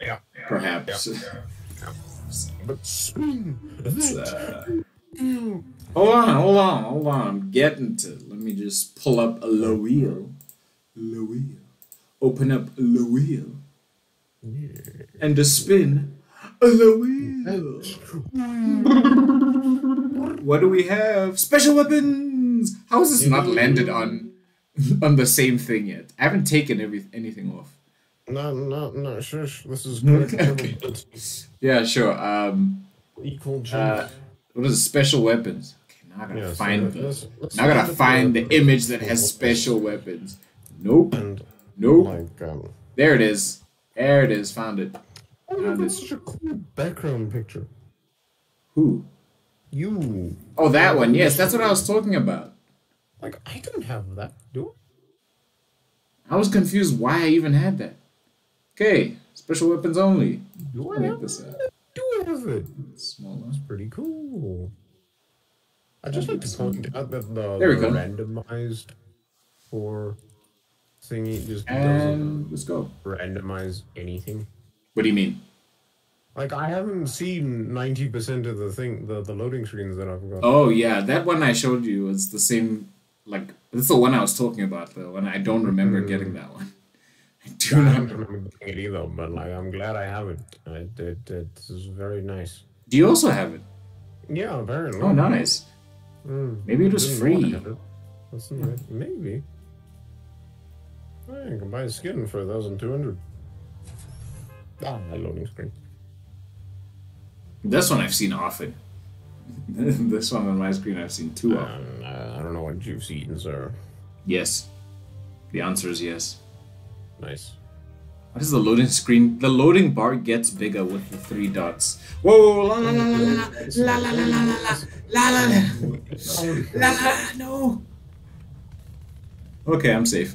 Yeah. perhaps. But spin. Let's, that uh, you. Hold on, hold on, hold on. I'm getting to. Let me just pull up a low wheel. Low wheel. Open up a low wheel. And a spin. A low wheel. What do we have? Special weapons. How is this not landed on on the same thing yet? I haven't taken every anything off. No, no, no, sure. This is Okay. critical. Yeah, sure. Um, Equal uh, what is it? Special weapons? Now I gotta Yeah, so find the. let's- let's Now I gotta find the image that has special weapons. Nope. and Nope. like um. There it is. There it is. Found it. Oh, Found that's it. such a cool background picture. Who? You Oh, that one. Yes, that's what I was talking about. like I don't have that, do I was confused why I even had that. Okay, special weapons only. Do I have this it? Do I have it? smaller. That's pretty cool. I just like to point out that the, There we the go. randomized for thingy just And let's go. randomize anything. What do you mean? Like I haven't seen ninety percent of the thing, the, the loading screens that I've got. Oh yeah, that one I showed you was the same. Like that's the one I was talking about though, and I don't remember hmm. getting that one. I do I not. don't remember getting it either, but like I'm glad I have it. It, it, it is very nice. Do you also have it? Yeah, apparently. Oh, nice. Mm. Maybe it was free. know I had it. That's not- Maybe. I can buy a skin for a thousand two hundred. Ah, loading screen. This one I've seen often. this one on my screen I've seen too often. Um, I don't know what you've seen, sir. Yes. The answer is yes. Nice. What is the loading screen? The loading bar gets bigger with the three dots. Whoa! La la la la la la la la la la la la la la no. Okay, I'm safe.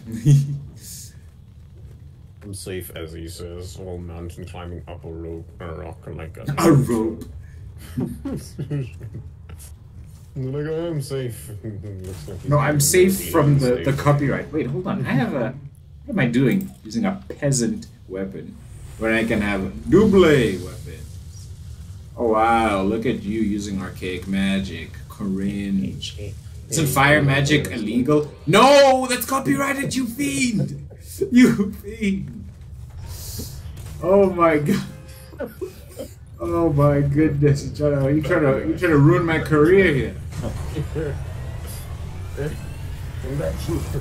I'm safe, as he says, while mountain climbing up a rope, a rock, like a. A rope. like, oh, I'm safe. Like No, I'm safe from the, the unsafe. copyright. Wait, hold on. I have a. What am I doing? Using a peasant weapon. Where I can have double weapons. Oh wow, look at you using archaic magic. Cringe. Isn't fire magic illegal? No! That's copyrighted, you fiend! You fiend! Oh my god. Oh my goodness. You're trying to, you're trying to, you're trying to ruin my career here.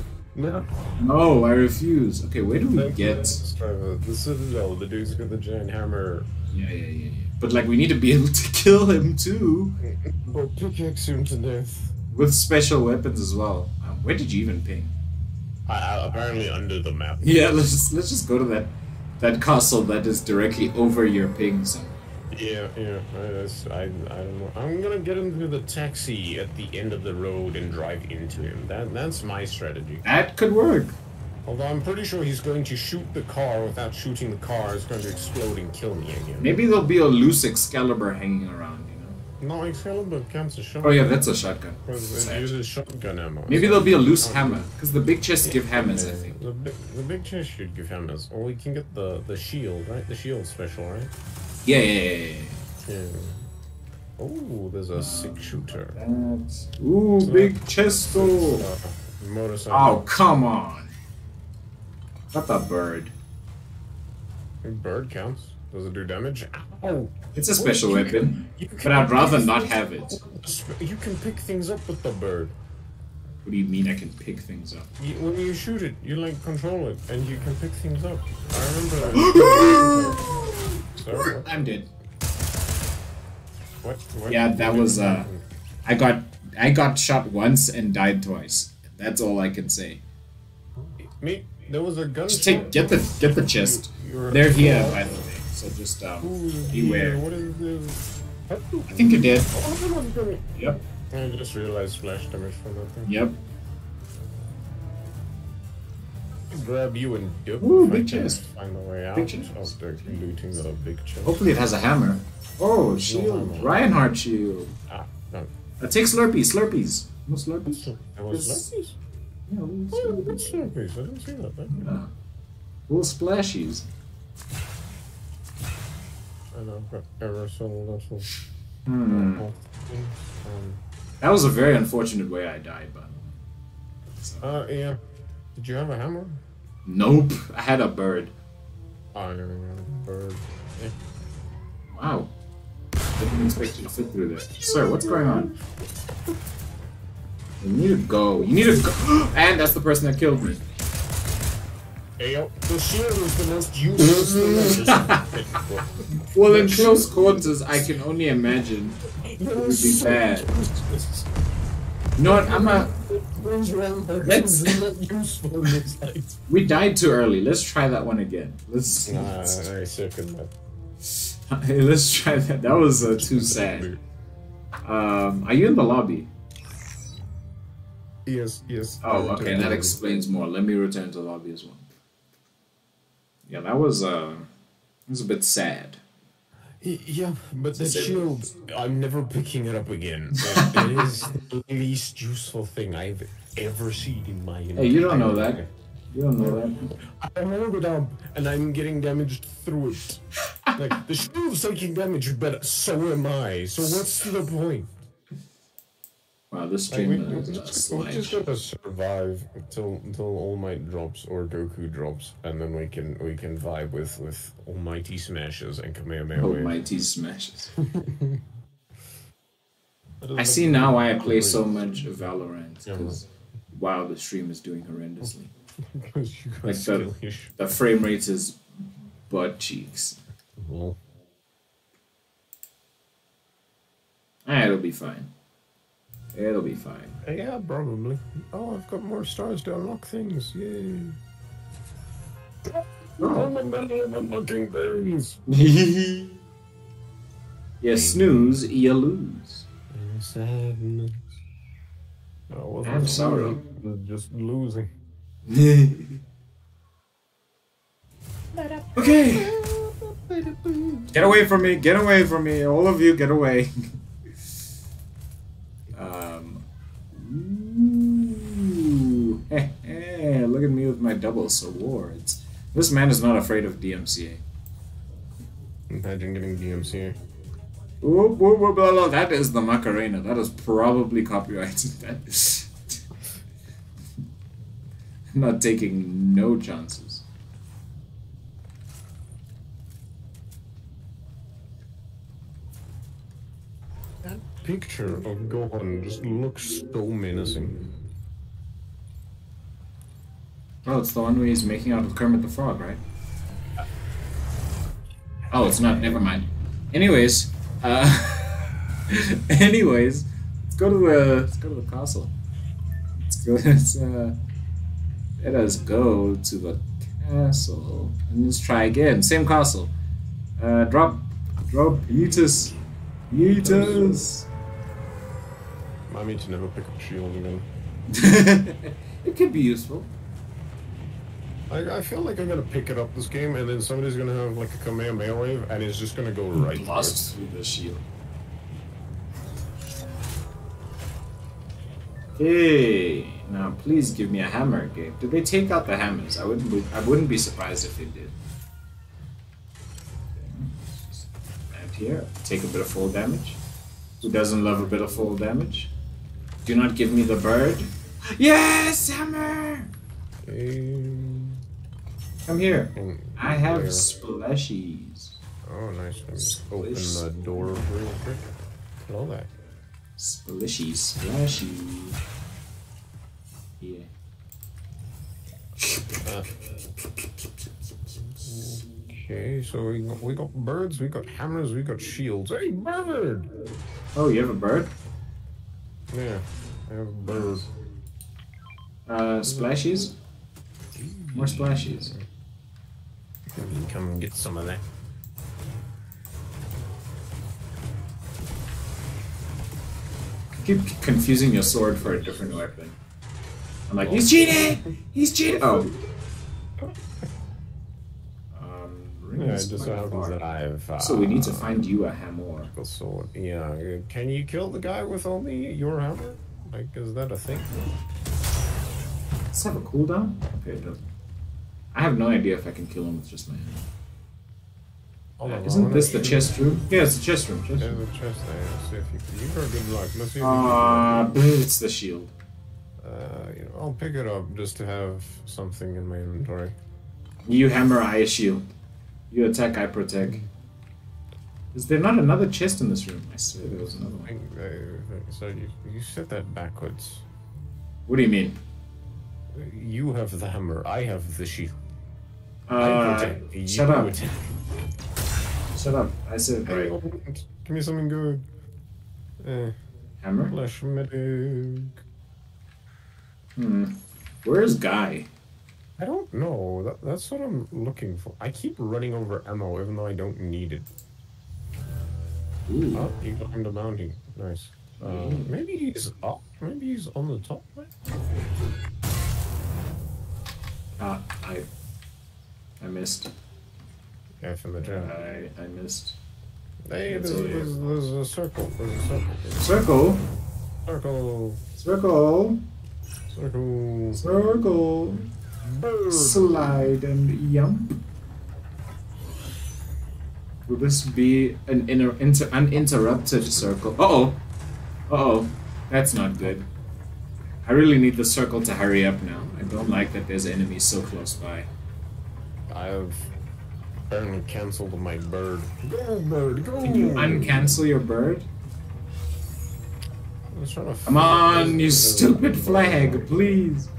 No. No, I refuse. Okay, where do we That's get? uh, the Citadel, the dude's got the giant hammer. Yeah, yeah, yeah, yeah. But like, we need to be able to kill him too, Or pickaxe him to death. with special weapons as well. Um, where did you even ping? I, I, apparently under the map. Yeah, let's just let's just go to that that castle that is directly over your ping zone. Yeah, yeah. I, I, I don't know. I'm gonna get into the taxi at the end of the road and drive into him. That that's my strategy. That could work. Although I'm pretty sure he's going to shoot the car without shooting the car. It's going to explode and kill me again. Maybe there'll be a loose Excalibur hanging around. You know? No, Excalibur counts as shot. Oh yeah, that's a shotgun. Because it uses shotgun ammo. Maybe there'll be a loose hammer because the big chests give hammers. I think. The big, the big chest should give hammers. Or we can get the, the shield, right? The shield special, right? Yeah, yeah, yeah. yeah. Yeah. Oh, there's a six shooter. That's ooh big chesto. Motorcycle. Oh come on. Not the bird. Bird counts. Does it do damage? Oh, It's a special weapon, You can but I'd rather not have it. You can pick things up with the bird. What do you mean I can pick things up? You, when you shoot it, you like control it, and you can pick things up. I remember that. Sorry? I'm dead. What? what Yeah, that was, uh, I got I got shot once and died twice. That's all I can say. Me, there was a gun. Just take get the get the chest. They're here by the way, so just um beware. What is this? I think you're dead. Oh. Yep. I just realized splash damage from that thing. Yep. Grab you and dip Ooh, if I chest. find a way out of the looting a big chest. Hopefully it has a hammer. Oh, shield. hammer. Reinhardt shield. Ah, no. Uh, take Slurpees, Slurpees. No Slurpees? Was Yes. Slurpees? Yeah, little Oh, Slurpees. I didn't see that. You. Yeah. Little splashies. I know, I've got aerosol, that's all. Hmm. Um, That was a very unfortunate way I died, by the way. So- uh, yeah. Did you have a hammer? Nope. I had a bird. Oh, no, no, no. Bird. Yeah. Wow. Didn't expect you to fit through there. Sir, what's going on? You need to go. You need to go. And that's the person that killed me. Hey, the shield is the most useless thing Well, in close quarters, I can only imagine it would be bad. You know what? I'm a. Let's- useful in this life. We died too early. Let's try that one again. Let's. Nah, I second that. Hey, let's try that. That was uh, too sad. Um, are you in the lobby? Yes, yes. Oh, okay. That explains more. Let me return to the lobby as well. Yeah, that was uh, it was a bit sad. Y- Yeah, but the Same. shield, I'm never picking it up again. it is the least useful thing I've ever seen in my life. Hey, you don't know that. You don't know that. I hold it up and I'm getting damaged through it. like the shield's taking damage, but so am I. So what's the point? Wow, this Like, we, stream we is just, we just gotta survive until until All Might drops or Goku drops, and then we can we can vibe with with All Might smashes and Kamehameha. wave. All Might smashes. I see now why I play so much Valorant Yeah. because wow, the stream is doing horrendously. Because you got Like the- The frame rate is butt cheeks. Well, Ah, it'll be fine. It'll be fine. yeah, probably. Oh, I've got more stars to unlock things. Yay! Oh, oh my God, I'm unlocking things. yeah, snooze, you lose. Sadness. Oh, well, I'm sorry. Just losing. okay. Get away from me! Get away from me! All of you, get away! with my double swords. This man is not afraid of DMCA. Imagine getting DMCA. Whoop, whoop, whoop, blah, blah. That is the Macarena. That is probably copyrighted. That- I'm not taking no chances. That picture of Gohan just looks so menacing. Oh, it's the one where he's making out with Kermit the Frog, right? Oh, it's not. Never mind. Anyways, uh, anyways, let's go to the let's go to the castle. Let's go. Let's, uh, let us go to the castle and let's try again. Same castle. Uh, drop, drop, Yeetus, Yeetus. I mean to never pick up shield again. it could be useful. I, I feel like I'm gonna pick it up this game and then somebody's gonna have like a Kamehameha wave and it's just gonna go right. Blast through the shield. Hey, now please give me a hammer, Gabe. Did they take out the hammers? I wouldn't. Be, I wouldn't be surprised if they did. And here, take a bit of full damage. Who doesn't love a bit of full damage? Do not give me the bird. Yes, hammer. Okay. Come here. And I have there. splashies. Oh, nice. Let me just open the door real quick. Hello there. Splishy, splashy. Yeah. Uh, okay, so we got, we got birds, we got hammers, we got shields. Hey, bird! Oh, you have a bird? Yeah, I have a bird. Uh, splashies? More splashies. Maybe come and get some of that. Keep confusing your sword for a different weapon. I'm like, he's cheating! He's cheating! Oh. Um, Yeah, it is just so happens that I've. Uh, So we need to find you a hammer. sword. Yeah, uh, can you kill the guy with only your hammer? Like, is that a thing? Does it have a cooldown? Okay, it doesn't. I have no idea if I can kill him with just my hand. Hold on, Isn't this the chest room? Yeah, it's the chest room. Chest There's room. a chest there. Let's if you, you got good luck. Let's see if you Uh, can. it's the shield. Uh, you know, I'll pick it up just to have something in my inventory. You hammer, I shield. You attack, I protect. Is there not another chest in this room? I swear there was another I one. think, uh, so you, you said that backwards. What do you mean? You have the hammer. I have the shield. Uh, shut up. Shut up. I said it Hey, give me something good. Eh, Hammer? flesh medic. Hmm. Where's Guy? I don't know. That, that's what I'm looking for. I keep running over ammo even though I don't need it. Ooh. Oh, you climbed a mountain. Nice. Uh, maybe he's up. Maybe he's on the top. right? Ah, I. I missed. Yeah, from the jump. I, I missed. Hey, there's, there's, there's a circle. There's a circle. Circle. Circle. Circle. Circle. Circle. Bird. Slide and yump. Will this be an inter- inter- uninterrupted circle? Uh oh. Uh oh. That's not good. I really need the circle to hurry up now. I don't like that there's enemies so close by. I've apparently cancelled my bird. Go, bird, go! Can you uncancel your bird? I was trying to Come on, you stupid flag, please.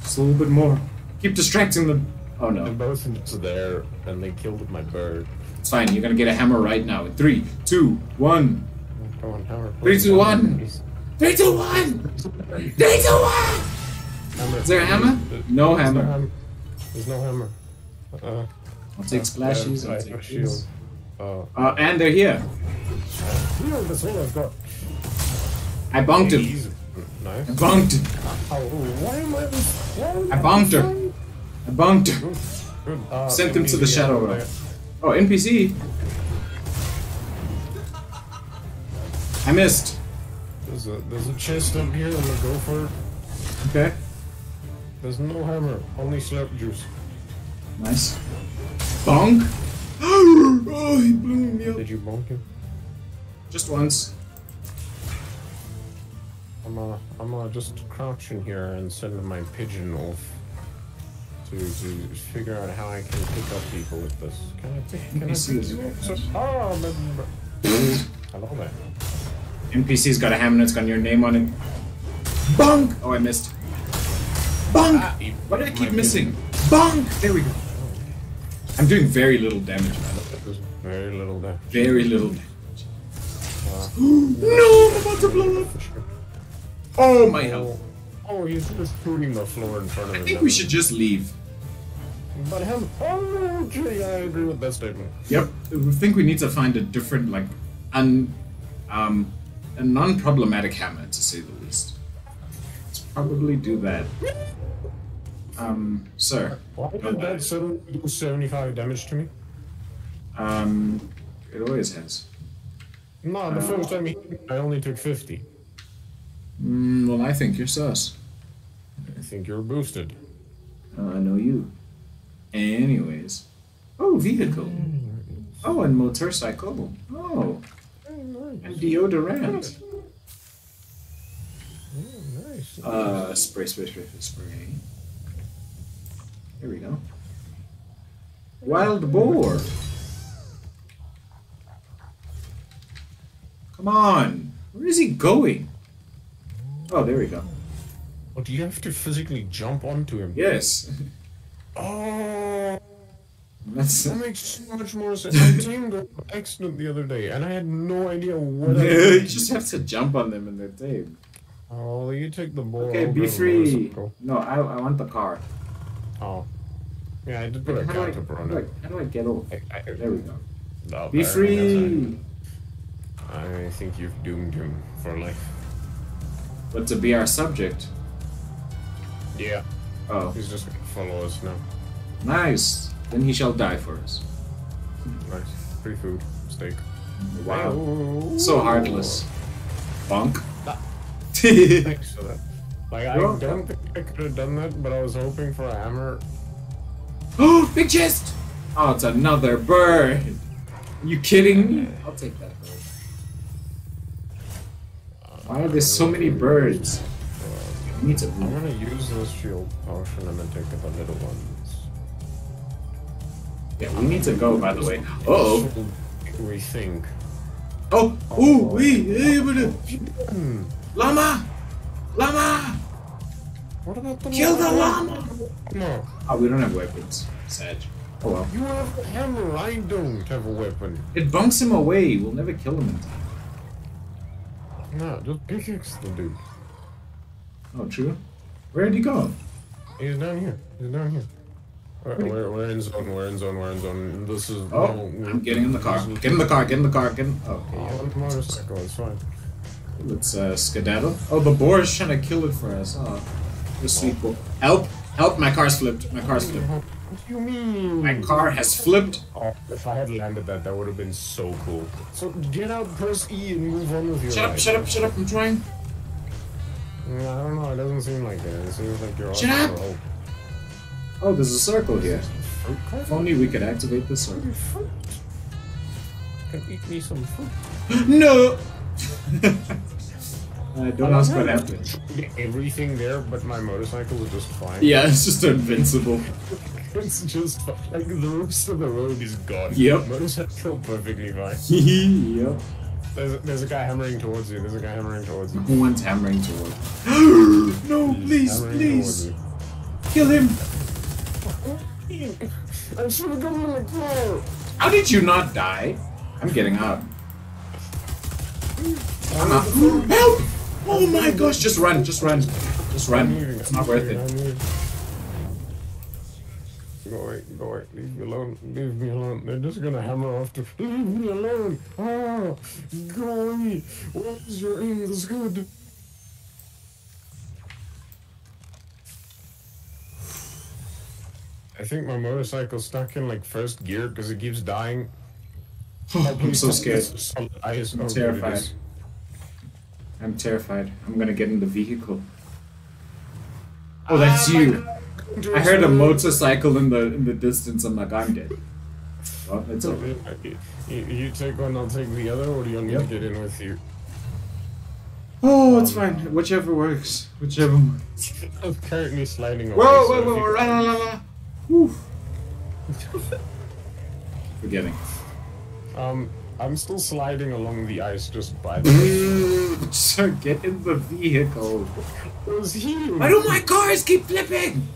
Just a little bit more. Keep distracting them. Oh no. They're no. both just there, and they killed my bird. It's fine, you're gonna get a hammer right now. In three, two, one. Come on, hammer. Three, please. two, one. Three, two, one! Three, two, one! Hammer. Is there a hammer? No hammer. Ham- There's no hammer. Uh, I'll take splashies. yeah, I'll take a shield. shields. Uh, Uh, and they're here. yeah, that's all I've got. I bonked him. Easy. Nice. I bonked him. Oh, why am I this? Why I bonked her. I bonked her. Good. Good. Uh, Sent him to the shadow over realm. Oh, NPC. I missed. There's a there's a chest up here. I'm gonna go for it. Okay. There's no hammer, only slurp juice. Nice. Bonk. oh, he blew me up. Did you bonk him? Just once. I'm uh, I'm uh, just crouching here and send my pigeon off to to figure out how I can pick up people with this. Can I pick? Can I NPC pick you up? Oh, hello there. NPC's got a hammer it's got your name on it. Bonk! Oh, I missed. Bonk! Ah, Why did I keep missing? Bonk! There we go. I'm doing very little damage, man. Very little damage. Very little damage. Uh, No, I'm about to blow up. Oh, my health. Oh, oh, he's just shooting the floor in front of I him. think we should just leave. But him. Oh, okay, I agree with that statement. Yep. I think we need to find a different, like, un, um, a non-problematic hammer, to say the least. Probably do that. Um, sir. Why did that suddenly do 75 damage to me? Um, it always has. No, the first time he hit I only took 50. Mm, well, I think you're sus. I think you're boosted. Uh, I know you. Anyways. Oh, vehicle. Oh, and motorcycle. Oh, and deodorant. Uh, spray, spray, spray, spray. Here we go. Wild boar. Come on. Where is he going? Oh, there we go. Oh, do you have to physically jump onto him? Yes. Oh, That's that makes so much more sense. I teamed up by accident the other day, and I had no idea what. I you just have to jump on them in their tape. Oh, you take the ball. Okay, be free. No, I, I want the car. Oh, yeah, I did put a do, I, counter on it. how do I get over? I, I, There we go. Oh, Be free. I, I think you've doomed him for life. But to be our subject. Yeah, Oh, he's just gonna follow us now. nice. Then he shall die for us. Nice, free food, steak. Wow. So heartless. Bonk. Thanks for that. Like, I don't welcome. think I could have done that, but I was hoping for a hammer. Oh, big chest! Oh, it's another bird. you kidding me? I'll take that bird. Why are there so many birds? I need to I'm gonna use this shield potion and then take the little ones. Yeah, we need to go, by the way. Uh oh. We think. Oh, ooh, wee, but, llama! Llama! What about the Kill the llama! No, Oh, we don't have weapons. Sad. Oh well. you have a hammer. I don't have a weapon. It bunks him away. We'll never kill him in time. No, just pickaxe the dude. Oh, true. Where'd he go? He's down here. He's down here. We're, we're, we're in zone. We're in zone. We're in zone. This is. Oh, no, I'm getting in the car. Get in the car. Get in the car. Get in. Oh, okay. Oh, yeah. on the motorcycle. It's fine. Let's uh, skedaddle. Oh, the boar is trying to kill it for us. Oh, the sweet boar. Help! Help! My car's flipped. My car's flipped. What do you mean? My car has flipped. Oh, if I had landed that, that would have been so cool. So get out, press E, and move on with your Shut up! life. Shut up! Shut up! I'm trying. Mm, I don't know. It doesn't seem like it. It seems like you're Shut on up! for hope. Oh, there's a circle here. Fruit? If only we could activate this circle. Fruit. Can eat me some fruit. no. I don't ask what happened. Everything there, but my motorcycle is just fine. Yeah, it's just invincible. It's just like the rest of the road is gone. Yep. Motorcycle perfectly fine. yep. There's a, there's a guy hammering towards you. There's a guy hammering towards you. Who wants hammering toward? no, please, please, kill him. I should have gone in the car. How did you not die? I'm getting out. I'm out. Help! Oh my gosh, just run, just run. Just run. It's not worth it. Go away, go away, leave me alone, leave me alone. They're just gonna hammer off to leave me alone. Ah, go away. What is your aim? That's good. I think my motorcycle's stuck in like first gear because it keeps dying. I'm so scared. I'm Oh, terrified. Is. I'm terrified. I'm gonna get in the vehicle. Oh, that's you. I heard a motorcycle in the in the distance. I'm like, I'm dead. Well, it's over. You, you, you take one, I'll take the other, or do you want me Yep. to get in with you? Oh, it's fine. Whichever works. Whichever. one. I'm currently sliding away. Whoa, so whoa, if whoa, you- la, la, la, la. Whew. Forgetting. Um, I'm still sliding along the ice just by the Sir, get in the vehicle. It was you! Why do my cars keep flipping?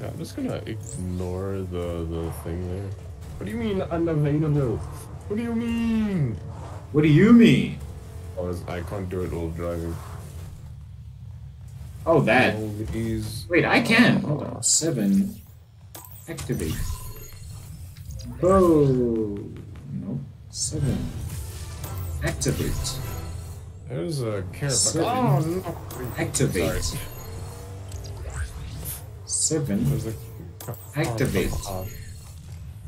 Yeah, I'm just gonna ignore the, the thing there. What do you mean unavailable? What do you mean? What do you mean? I, was, I can't do it while driving. Oh, that. Wait, I can. Hold on. Seven. Activate. Oh. No. Seven. Activate. There's a carrot. Seven. Oh, no. Activate. Sorry. Seven. There's a. Activate.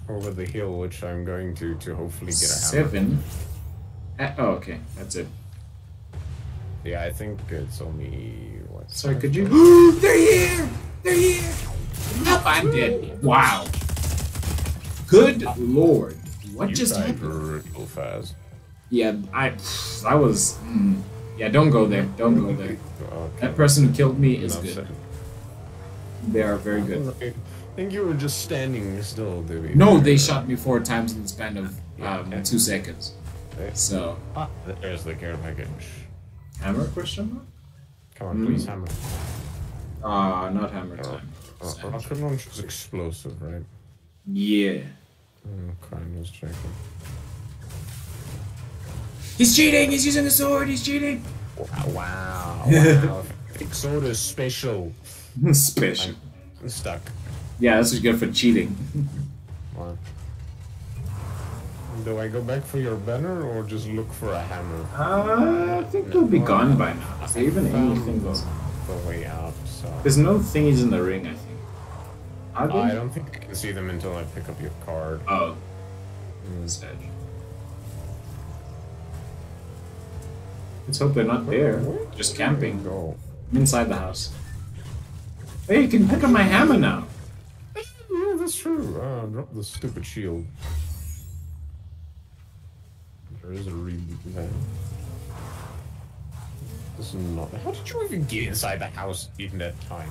Over the hill, which I'm going to to hopefully get a hammer. Seven. A- oh, okay. That's it. Yeah, I think it's only what? Sorry, could you? They're here! They're here! Help! I'm dead. Wow. Good lord. What You just happened? real fast. Yeah, I. I was. mm. yeah, don't go there. Don't go there. Okay. That person who killed me is Enough good. said. They are very good. I think you were just standing still, Debbie. No, they shot me four times in the span of um, Yeah. two seconds. So, Ah, there's the care package. hammer question mark? Come on, Mm. please hammer. Ah, not hammer Uh, time. uh, rocket launch is explosive, right? Yeah. Mm, kind of. He's cheating! He's using a sword! He's cheating! Wow, wow. Big sword is special. Special. I'm stuck. Yeah, this is good for cheating. What? Do I go back for your banner or just look for a hammer? Uh, I think they'll be gone by now. So even Found anything goes. the way out, so. There's no thingies in the ring, I think. Are I don't think I can see them until I pick up your card. Oh. This edge. Let's hope they're not there. Just camping. Go. I'm inside the house. Hey, you can pick up my hammer now. Yeah, that's true. Uh, drop the stupid shield. There is a reboot there. This is not. How did you even get inside the house in that time,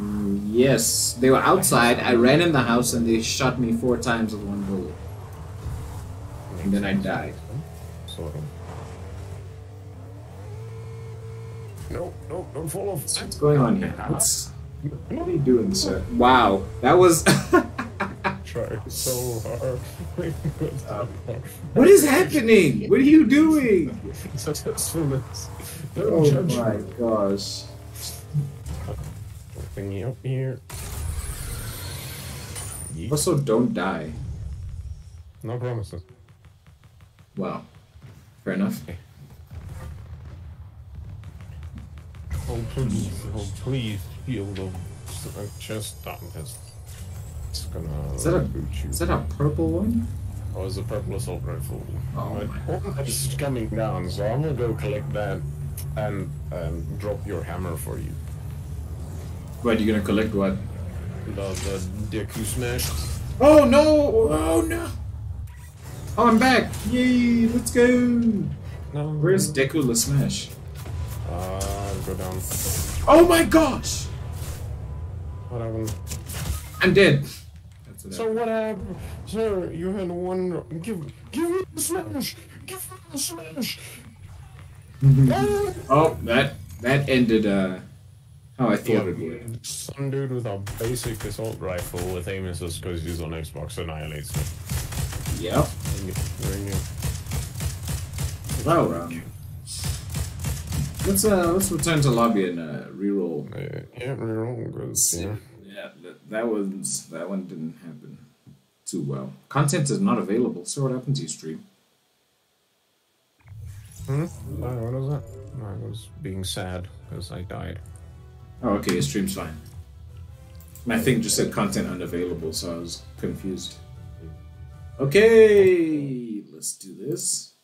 Yes, they were outside. I ran in the house and they shot me four times with one bullet. And then I died. Sort of. No, no, don't fall off. What's going on here? What's, what are you doing, sir? Wow, that was. Try so hard. what is happening? What are you doing? Oh my me. Thingy up here. Yeet. Also, don't die. No promises. Wow. Fair enough. Oh please, oh please, of uh, chest down this. It's gonna Is that a- boot you. Is that a purple one? Oh, it's a purple assault rifle. Oh But my one that's coming down, so I'm gonna go collect that and and drop your hammer for you. What, you gonna collect what? The the Deku smash. Oh no! Oh no! Oh, I'm back! Yay! Let's go! No, Where's Deku the Smash? Uh, go down. Oh my gosh! What happened? I'm dead. That's what So what happened, sir? You had one. Give give me the smash. Give me the smash. Oh, that that ended uh how I thought it would. Some dude with a basic assault rifle with aim assist because he's on Xbox annihilates me. Yep. Ring it, ring it. Um, let's uh let's return to lobby and uh reroll. Uh, yeah, reroll goes. Yeah. Yeah, that, that was that one didn't happen too well. Content is not available. So what happened to you, stream? Hmm? Uh, what was that? I was being sad because I died. Oh, okay, your stream's fine. My thing just said content unavailable, so I was confused. Okay, let's do this.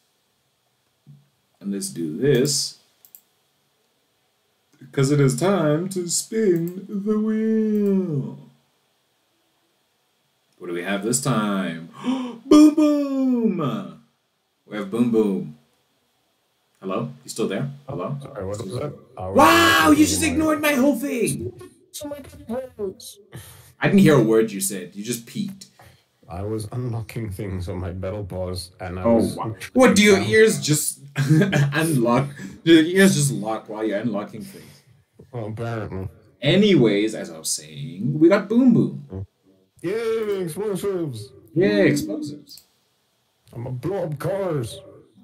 And let's do this. Because it is time to spin the wheel. What do we have this time? boom boom! We have boom boom. Hello? You still there? Hello? Sorry, what was that? Wow, you just ignored my whole thing! So my controls. I didn't hear a word you said. You just peeked. I was unlocking things on my battle pass, and I Oh, was. wow. What do your ears just unlock? Do your ears just lock while you're unlocking things? Well, apparently. Anyways, as I was saying, we got Boom Boom. Yay, explosives! Yeah, explosives. I'm gonna blow up cars.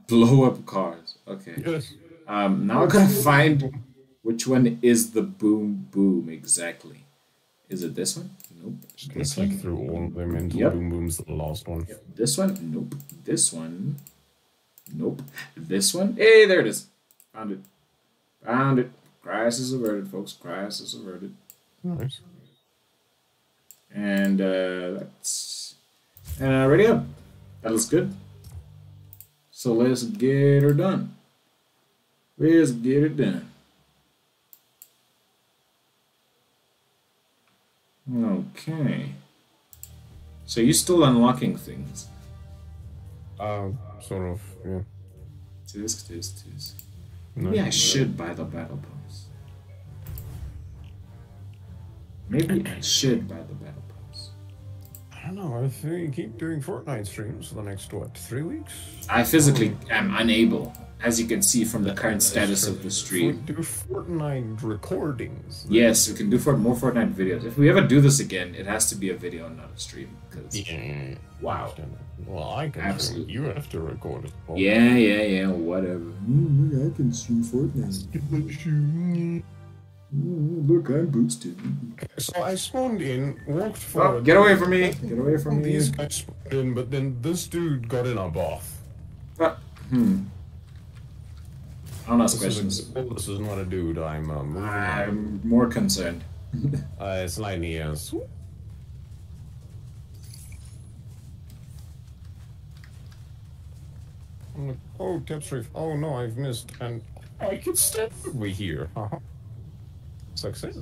Blow up cars. Okay. Yes. Um, now I gotta find which one is the Boom Boom exactly. Is it this one? Nope. Just gonna This one? through all of them until Yep. Boom Boom's the last one. This one? Nope. This one? Nope. This one? Hey, there it is. Found it. Found it. Crisis averted, folks. Crisis averted. Nice. And uh, that's and uh, ready up. That looks good. So let's get her done. Let's get it done. Okay. So you're still unlocking things. Uh, sort of, yeah. Tisk, tisk, tisk. No, Maybe I should buy the battle pass. Maybe I should buy the battle pass. I don't know. If we keep doing Fortnite streams for the next what three weeks, I physically am unable, as you can see from the current status of the stream. we stream. do Fortnite recordings. Yes, we can do for more Fortnite videos. If we ever do this again, it has to be a video, and not a stream. 'cause- Yeah. Wow. Well, I can. Absolutely. You have to record it. Yeah, yeah, yeah, whatever. I can stream Fortnite. Look, I'm boosted. So I spawned in, walked forward. Oh, get away from me! Get away from me! These guys spawned in, but then this dude got in our bath. Ah, hmm. I'll ask This questions. is, a, well, this is not a dude. I'm uh, moving. I'm more concerned. Uh, slightly yes. I'm like, oh, tips reef. Oh no, I've missed, and I can stay over here. Uh-huh. Success.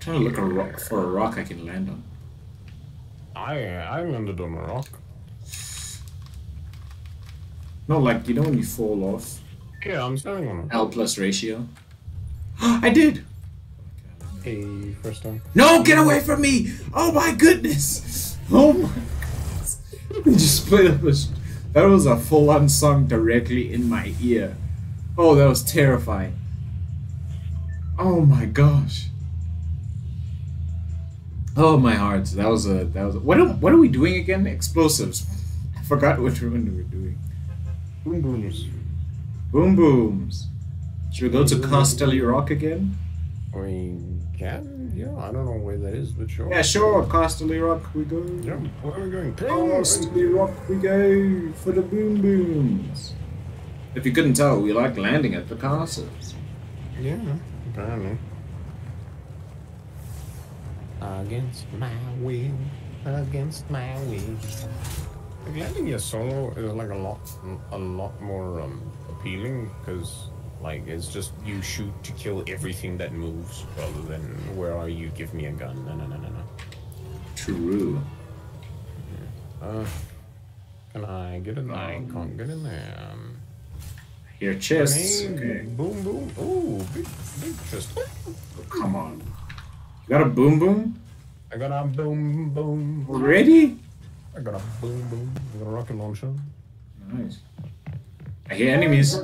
trying to look a rock for a rock I can land on. I I landed on a rock. No, like you know when you fall off. Yeah, I'm standing on it. L plus ratio. I did. a first time. No, get away from me! Oh my goodness! Oh my god! We just played up a. That was a full-on song directly in my ear. Oh, that was terrifying. Oh my gosh. Oh my heart. That was a. That was. A, what are What are we doing again? Explosives. I forgot which one we were doing. Boom booms. Boom booms. Should we go to Castelli Rock again? We can. Yeah, I don't know where that is, but sure. Yeah, sure. Castelli Rock, we go. Yeah, where are we going? Castelli Rock, we go for the boom booms. If you couldn't tell, we like landing at the castles. Yeah, apparently. Against my will, against my will. Like landing your solo is like a lot, a lot more um, appealing because like it's just you shoot to kill everything that moves rather than where are you? Give me a gun. No, no, no, no, no. True. Uh, can I get in? I can't get in there. Um, chests. grenade, Okay. Boom, boom. Ooh, big, big chest. Oh, come on. You got a boom boom I got a boom, boom. already? I got a boom boom. I got a rocket launcher. Nice. I hear enemies.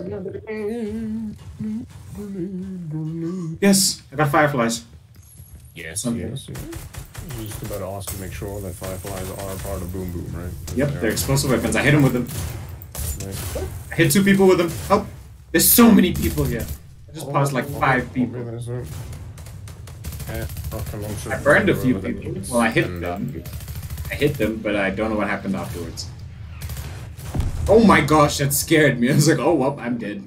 Yes, I got fireflies. Yes, Something. yes, yes. I was just about to ask to make sure that fireflies are part of Boom Boom, right? Yep, they're explosive weapons. I hit them with them. Right. I hit two people with them. Help! There's so many people here. I just oh, paused like five Oh, people. goodness. Rocket launcher. I burned a few people. Well, I hit And, them. I hit them, but I don't know what happened afterwards. Oh my gosh, that scared me. I was like, oh, well, I'm dead.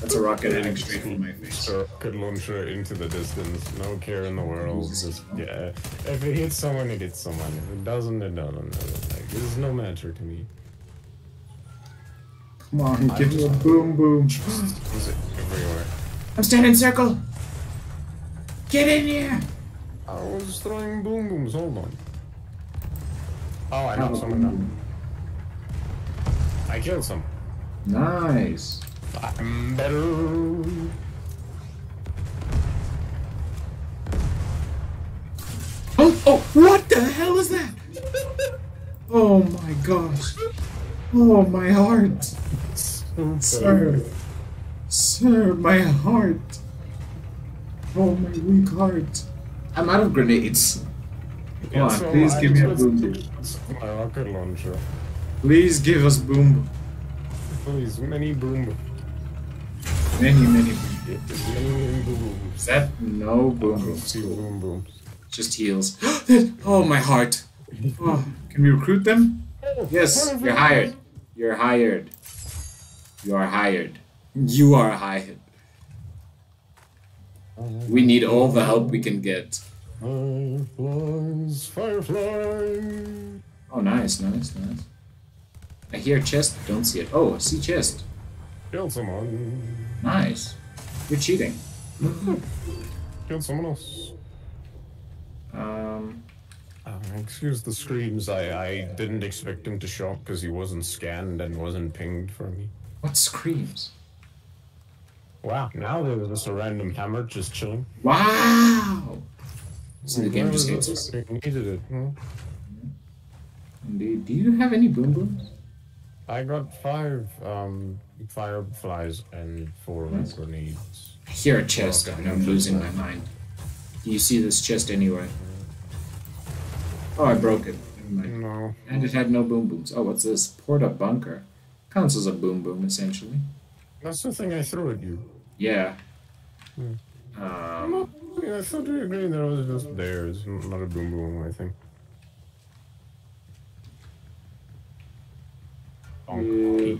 That's a rocket heading straight for my face. So rocket launcher into the distance. No care in the world. Just, yeah. If it hits someone, it hits someone. If it doesn't, it doesn't. Like, it's no matter to me. Come on, give me a boom boom. Is everywhere? I'm standing in circle. Get in here. I was throwing boom booms. Hold on. Oh, I know someone now. I killed some. Nice. I'm better. Oh, oh, what the hell is that? Oh my gosh. Oh, my heart. Sir. Sir, my heart. Oh, my weak heart. I'm out of grenades. Come on, so please I give me a just boom boom. used My rocket launcher. Please give us boom. Please, oh, many boom. Many, many boom. Many boom. Is that no boom boom? See boom boom. Just heals. oh, my heart. Oh, can we recruit them? Yes, you're hired. You're hired. You are hired. You are hired. We need all the help we can get. Fireflies, firefly. Oh, nice, nice, nice. I hear chest, don't see it. Oh, I see chest. Killed someone. Nice. You're cheating. Killed someone else. Um, Uh, excuse the screams. I, I didn't expect him to shock because he wasn't scanned and wasn't pinged for me. what screams? Wow. Now there's just a random hammer just chilling. Wow! See, the game just hates us. You needed it. Hmm? Indeed. Do you have any boom booms? I got five um, fireflies and four Nice. grenades. I hear a chest Okay. and I'm losing my mind. Do you see this chest anywhere? Oh, I broke it. No. And it had no boom booms. Oh, what's this? Porta bunker. Counts as a boom boom, essentially. That's the thing I threw at you. Yeah. Hmm. Um, Yeah, I thought you agreed that it was just there. It's not a boom boom, I think. Yeah.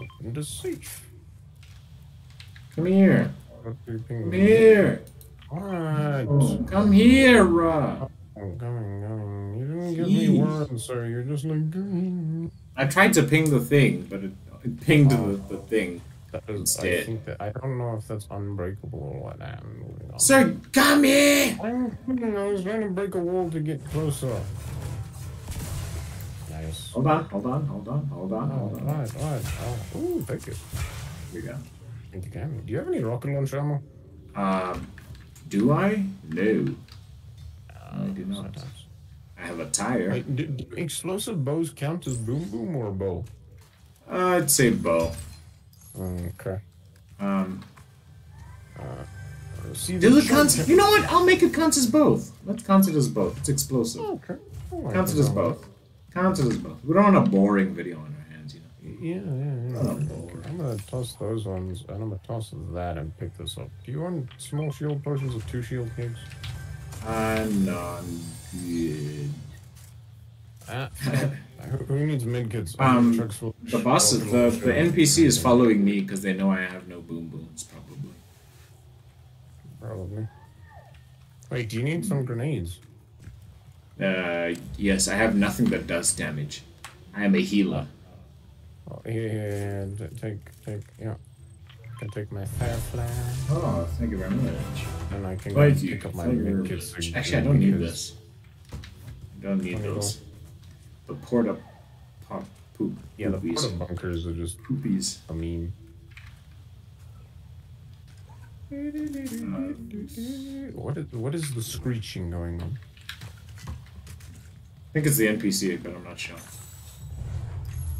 Open the safe. come here. What do you think? Come here. What? Oh, come here, Ra. I'm coming, coming. You didn't give me Jeez. words, sir. You're just like. I tried to ping the thing, but it, it pinged Oh. the, the thing. That is, I dead. think that I don't know if that's unbreakable or what. I'm moving on. Sir, come here! I'm, I was trying to break a wall to get closer. Nice. Hold on, hold on, hold on, hold on, hold on. All right, all right. Oh, ooh, thank you. Here we go. Thank you, Cam. Do you have any rocket launch ammo? Um, do I? No. I do not. Sometimes. I have a tire. Wait, do, do explosive bows count as boom boom or bow? Uh, I'd say bow. Okay. Um, See, does the it You know what? I'll make it count as both. Let's count it as both. It's explosive. Okay. Oh, Count it as both. Count it as both. We don't want a boring video on our hands, you know. Yeah, yeah, yeah. Oh, I'm gonna toss those ones, and I'm gonna toss that and pick this up. Do you want small shield potions of two shield cakes? I'm not good. Ah, who, who needs medkits? Um, Trucks The boss, rocket the, the. NPC is following me because they know I have no boom booms, probably. Probably. Wait, do you need some grenades? Uh, yes, I have nothing that does damage. I am a healer. Oh, yeah, yeah, yeah. Take, take, yeah. I can take my firefly, Oh, thank you very much. and I can Thank go you. pick up my Thank you medkits. Actually, I don't need this. I don't need Don't need those. The porta pop poop. Yeah, the poopies. porta bunkers are just poopies. I mean. Uh, What is what is the screeching going on? I think it's the NPC, but I'm not sure.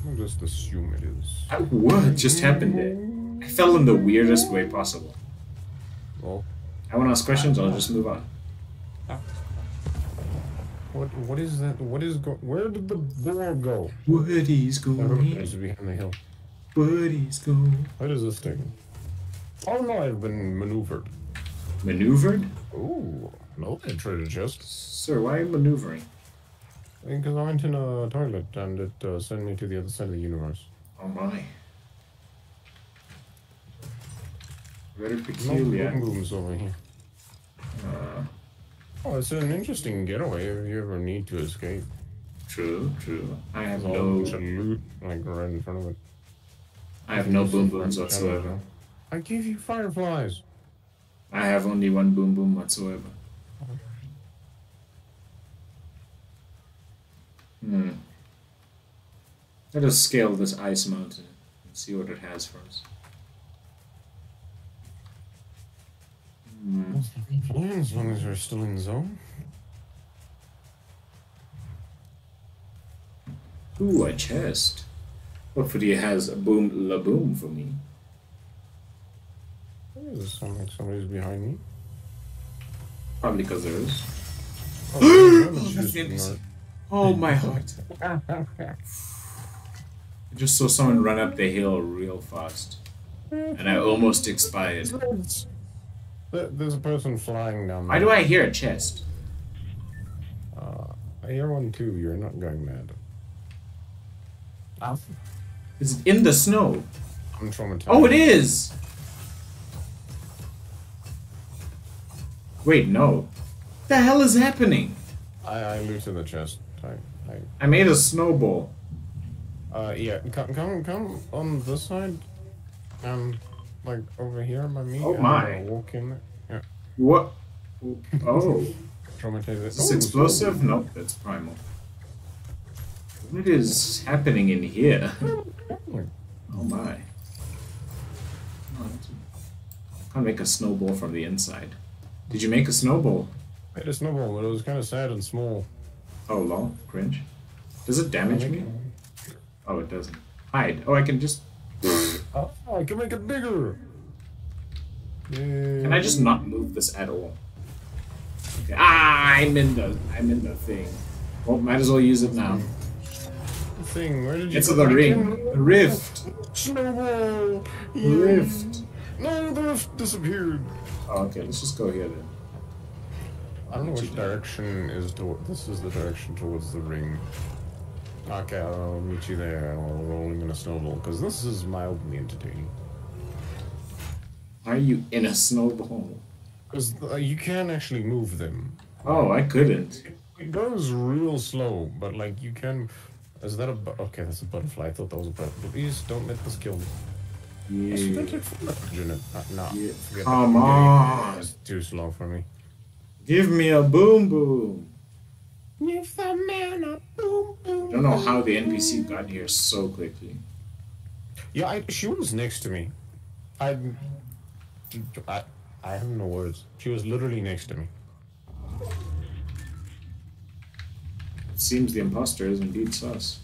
I'll just assume it is. Uh, What just happened there? I fell in the weirdest way possible. Well, I want to ask questions, I'll just move on. What what is that? What is go? Where did the door go? Woody's going. it's behind the hill. Woody's going. What is this thing? Oh no, I've been maneuvered. Maneuvered? Ooh, no, that treasure chest. Sir, why are you maneuvering? Because I went in a toilet and it uh, sent me to the other side of the universe. Oh my. Very No peculiar. boom booms over here. Uh, Oh, it's an interesting getaway if you ever need to escape. true, true. I have There's no, loot like right in front of it. I have no boom booms Right in front of whatsoever. I gave you fireflies. I have only one boom boom whatsoever. Hmm. Let us scale this ice mountain and see what it has for us. Hmm. As long as we're still in zone. Ooh, a chest. Hopefully it has a boom la boom for me. Does it sound like somebody's behind me? Probably because there is. Oh, that was that's just the NPC. not- Oh my heart. I just saw someone run up the hill real fast. And I almost expired. There- There's a person flying down Why do I hear a chest? Uh, I hear one too. You're not going mad. Is it in the snow? I'm traumatized. Oh, it is! Wait, no. What The hell is happening? I, I looted the chest. I, I, I made a snowball. uh, yeah, come, come, come on this side. Um, like over here by me. Oh my. Walk in. Yeah, What? Oh. traumatized. Is this Oh, explosive? Nope, that's primal. What is happening in here? Oh my. Oh, Can't make a snowball from the inside. Did you make a snowball? hit a snowball, but it was kind of sad and small. Oh, lol. Cringe. Does it damage me? Oh, it doesn't. Hide. Oh, I can just... Oh, I can make it bigger. Can I just not move this at all? Okay. Ah, I'm in the... I'm in the thing. Well, might as well use it now. The thing, where did you It's the ring. camera? The rift. Snowball. The Yay. rift. No, the rift disappeared. Oh, okay, let's just go here then. I don't know which direction is toward. This is the direction towards the ring. Okay, I'll meet you there. I'll rolling in a snowball because this is mildly entertaining. Are you in a snowball? Because uh, you can actually move them. Oh, I couldn't. It goes real slow, but like you can. Is that a okay? That's a butterfly. I thought that was a butterfly. Please don't let this kill me. I Yeah. spent like. Uh, no, Yeah. Come that. on. It's too slow for me. Give me a boom boom. If the man a boom boom. I don't know how the NPC got here so quickly. Yeah, I, she was next to me. I, I, I have no words. She was literally next to me. It seems the imposter is indeed sus.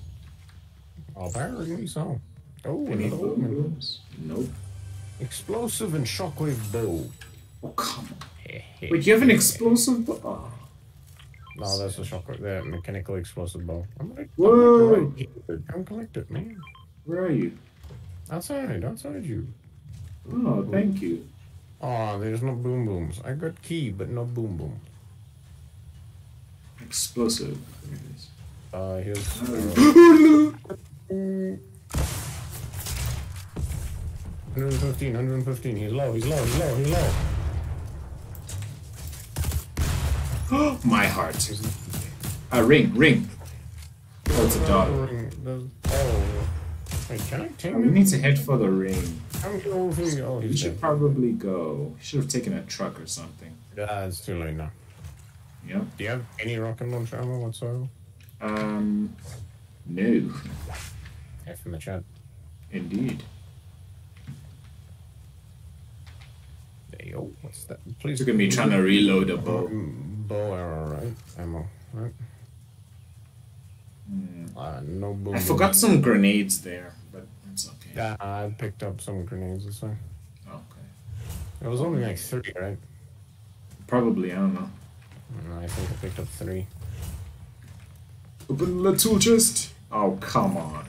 Apparently so. Oh, Any another boom woman. booms? Nope. Explosive and shockwave bow. Oh, come on. Wait, you have an explosive bo- oh. No, that's a shockwave. The mechanical explosive bow. I'm like, Whoa. I'm collected. Man. Where are you? Outside, outside you. Oh, thank you. Oh, there's no boom booms. I got key, but no boom boom. Explosive. There it is. Uh, here's. Oh. Uh, 115, 115. He's low, he's low, he's low, he's low. My heart. A ring, ring. Oh, it's a dog. Oh. Wait, can I take Oh, we need to head for the ring. I'm going for you. Oh, We should dead. probably go. We should have taken a truck or something. Yeah, it's too late now. Yeah. Do you have any rocket launcher ammo whatsoever? Um. No. F in the chat. Indeed. There you go. What's that? Please. Look at me trying to reload a bow. Bow arrow, right? Ammo, right? Hmm. Uh, no boom. I boom. forgot some grenades there, but it's okay. Yeah, I picked up some grenades this time. Okay. It was only like three, right? Probably, I don't know. Mm, I think I picked up three. Open the tool chest. Oh, come on.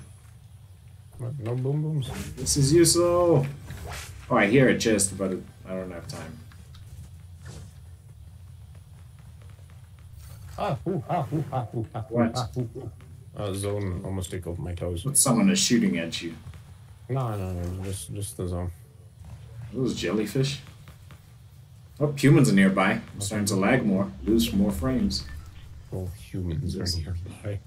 What, no boom booms? This is useful. Oh, I hear a chest, but I don't have time. Ah, ooh, ah, ooh, ah, ooh, ah, What? ah, ooh, ooh. Uh, zone almost tickled my toes. But someone is shooting at you. No, no, no, just just the zone. Are those jellyfish? Oh, humans are nearby. I'm starting to lag more. Lose more frames. Oh, humans are nearby.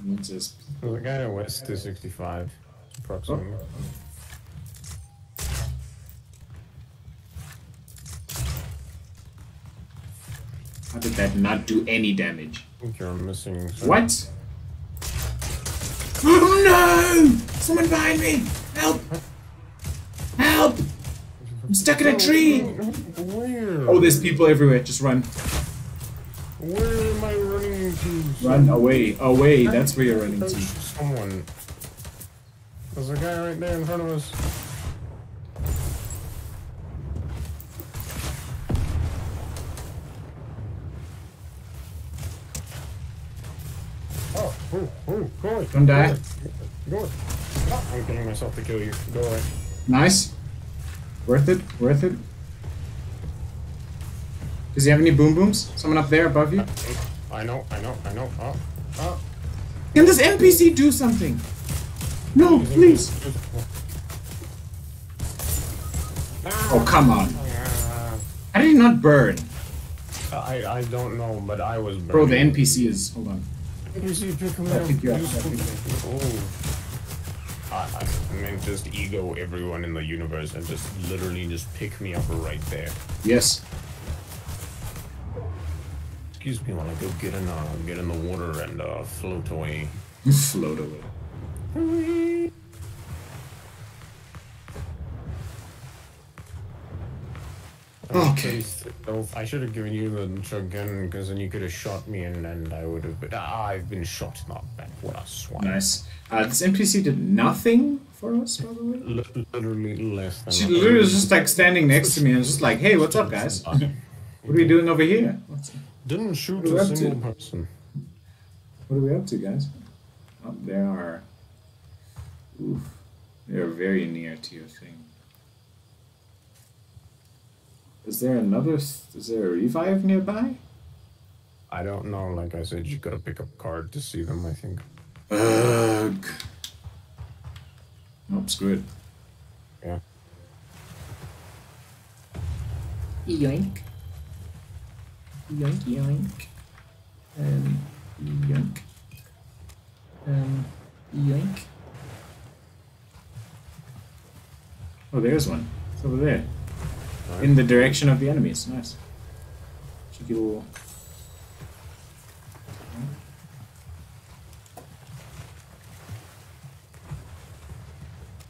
Humans is There's a guy at West 265, approximately. How did that not do any damage? I think you're missing. some- What? Oh no! Someone behind me! Help! Help! I'm stuck in a tree! Where? Oh, there's people everywhere. Just run. Where am I running to? Run away. Away. That's where you're running to. Someone. There's a guy right there in front of us. Oh, oh. Don't die. Go away. Go away. I'm getting myself to kill you. Go away. Nice. Worth it. Worth it. Does he have any boom booms? Someone up there above you? I know, I know, I know. Oh, oh. Can this NPC do something? No, please. Oh, come on. How did he not burn? I, I don't know, but I was Bro, the. NPC is. Hold on. NPC pick him I'll up. pick you up, Use I'll pick you food. Oh. I, I meant just ego everyone in the universe and just literally just pick me up right there. Yes. Excuse me while I go get in uh get in the water and uh float away. Float away. Okay. So I should have given you the shotgun because then you could have shot me and, and I would have been. Ah, I've been shot. Not bad. What a swine. Nice. Uh, this NPC did nothing for us, by the way. Li- Literally less than. She literally was just like standing next to me and was just like, hey, what's up, guys? What are we doing over here? What's, Didn't shoot What a up to? single person. what are we up to, guys? Oh, there are. Oof. They're very near to your thing. Is there another. Is there a revive nearby? I don't know. Like I said, you gotta pick up card to see them. I think. Ugh. Nope, screw it. Yeah. Yoink. Yoink, yoink. Um, yoink. Um, yoink. Oh, there's one. It's over there. In the direction of the enemies. Nice. Cheeky little.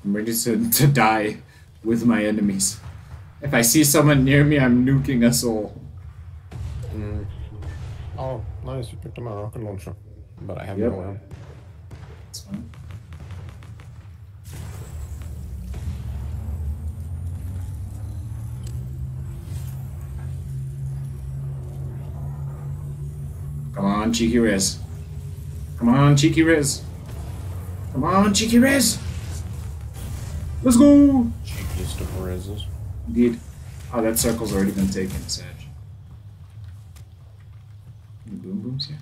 I'm ready to, to die with my enemies. If I see someone near me, I'm nuking us all. Mm. Oh, nice! You picked up my rocket launcher, but I have Yep. no ammo. On, Cheeky Riz. Come on, Cheeky Riz. Come on, Cheeky Riz. Let's go. Cheekiest of reses. Indeed. Oh, that circle's already been taken, Sag. Any boom booms here?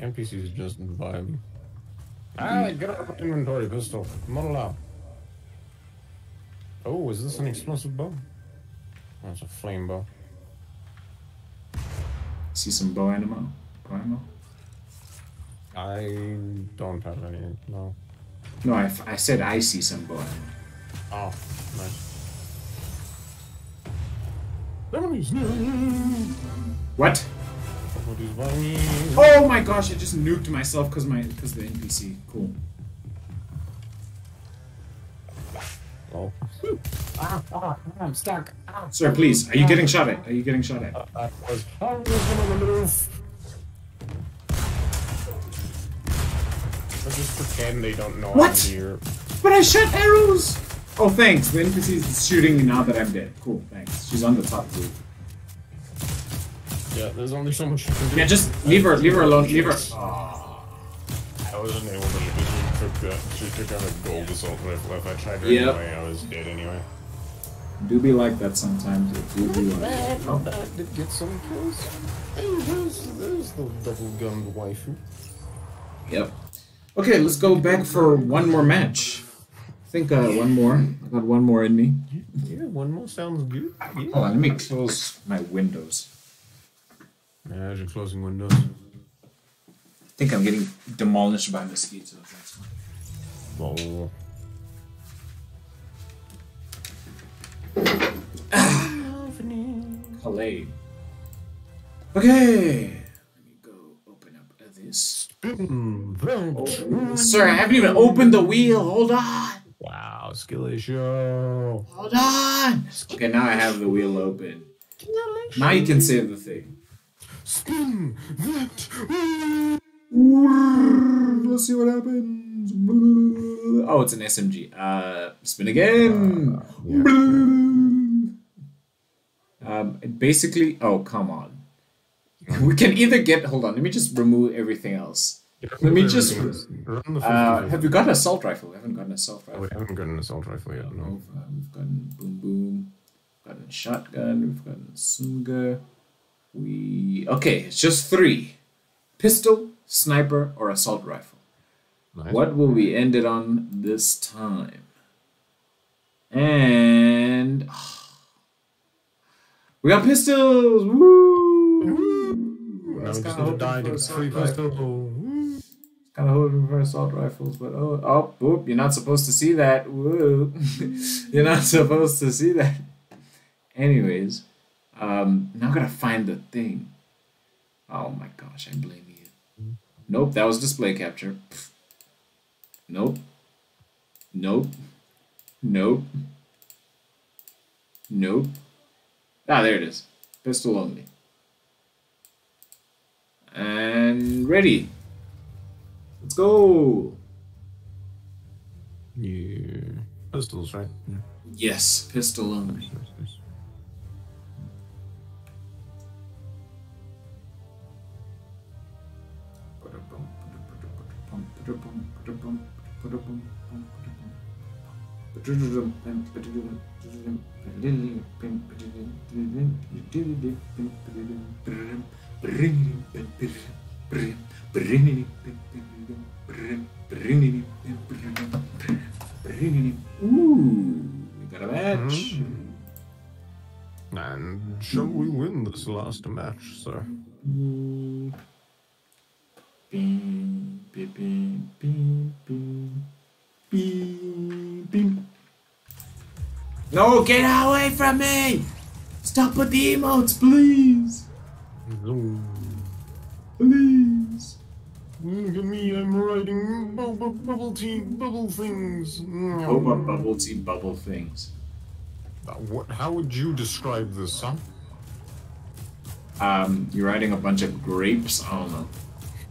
NPCs just vibing. Ah, get out of inventory pistol. Not allowed. Oh, is this an explosive bow? Oh, a flame bow. See some bow ammo? Bow ammo? I don't have any. No. No, I, I said I see some bow ammo. Oh, nice. What? Somebody's by me. Oh my gosh! I just nuked myself because my because the NPC. Cool. Oh. Ah, ah, I'm stuck. Ah. Sir, please. Are you getting shot at? Are you getting shot at? That was. Oh, there's on the roof. Just pretend they don't know What? I'm here. But I shot arrows. Oh, thanks. The NPC is shooting me now that I'm dead. Cool. Thanks. She's on the top roof. Yeah, there's only so much you can do. Yeah, just leave her. Leave her alone. Leave her. I wasn't able to. She took, uh, she took out a gold assault rifle. If I tried her Yep. anyway, I was dead anyway. Do be like that sometimes. It do be like that. Oh. That did get some kills. Hey, there's, there's the double gunned waifu. Yep. Okay, let's go back for one more match. I think uh, one more. I got one more in me. Yeah, one more sounds good. Yeah. Hold on, let me close my windows. Yeah, you're closing windows. I think I'm getting demolished by mosquitoes. That's why. Oh. Calais. Okay. Let me go open up this. Sir, I haven't even opened the wheel. Hold on. Wow, skill issue. Hold on. Okay, now I have the wheel open. Now you can save the thing. Spin that. Let's see what happens. Oh, it's an SMG. Uh, spin again. Um, basically. Oh, come on. We can either get. Hold on. Let me just remove everything else. Let me just- Uh, have you got an assault rifle? We haven't got an assault Oh, rifle. we haven't got an assault rifle yet. No. We've, uh, we've gotten boom boom. We've gotten shotgun. We've gotten sunga. We okay. It's just three: pistol, sniper, or assault rifle. Nice. What will we end it on this time? And we got pistols. Woo! That's just kind need to die of to hoping get for assault rifle. pistol. Kind of hoping for assault rifles, but oh, oh, whoop! You're not supposed to see that. Woo! you're not supposed to see that. Anyways, um, now I gotta find the thing. Oh my gosh, I blame you. Nope, that was display capture. Pfft. Nope. Nope. Nope. Nope. Ah, there it is. Pistol only. And ready. Let's go. Yeah. Pistols, right? Yeah. Yes, pistol only. Nice, nice. Ooh, we got a match. Hmm. And shall we win this last match, sir? Hmm. Beep, beep, beep, beep, beep, beep, beep. No, get away from me! Stop with the emotes, please! Please! Look at me, I'm writing bubble, bubble tea, bubble things. Oh, my bubble tea bubble things. Uh, What? How would you describe this, son? Um, you're riding a bunch of grapes? I don't know.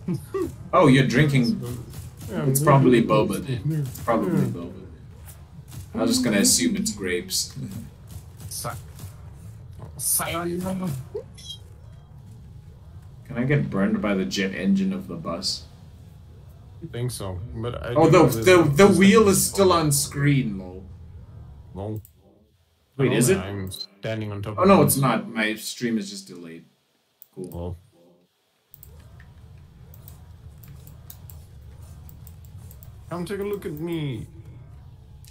oh, you're drinking. It's probably boba then. Probably boba. I was just gonna assume it's grapes. Can I get burned by the jet engine of the bus? I think so, but I Oh, do the know the, the wheel is still on screen, lol. Well, Wait, oh, is it? I'm standing on top. Oh of no, it. it's not. My stream is just delayed. Cool. Well, come take a look at me.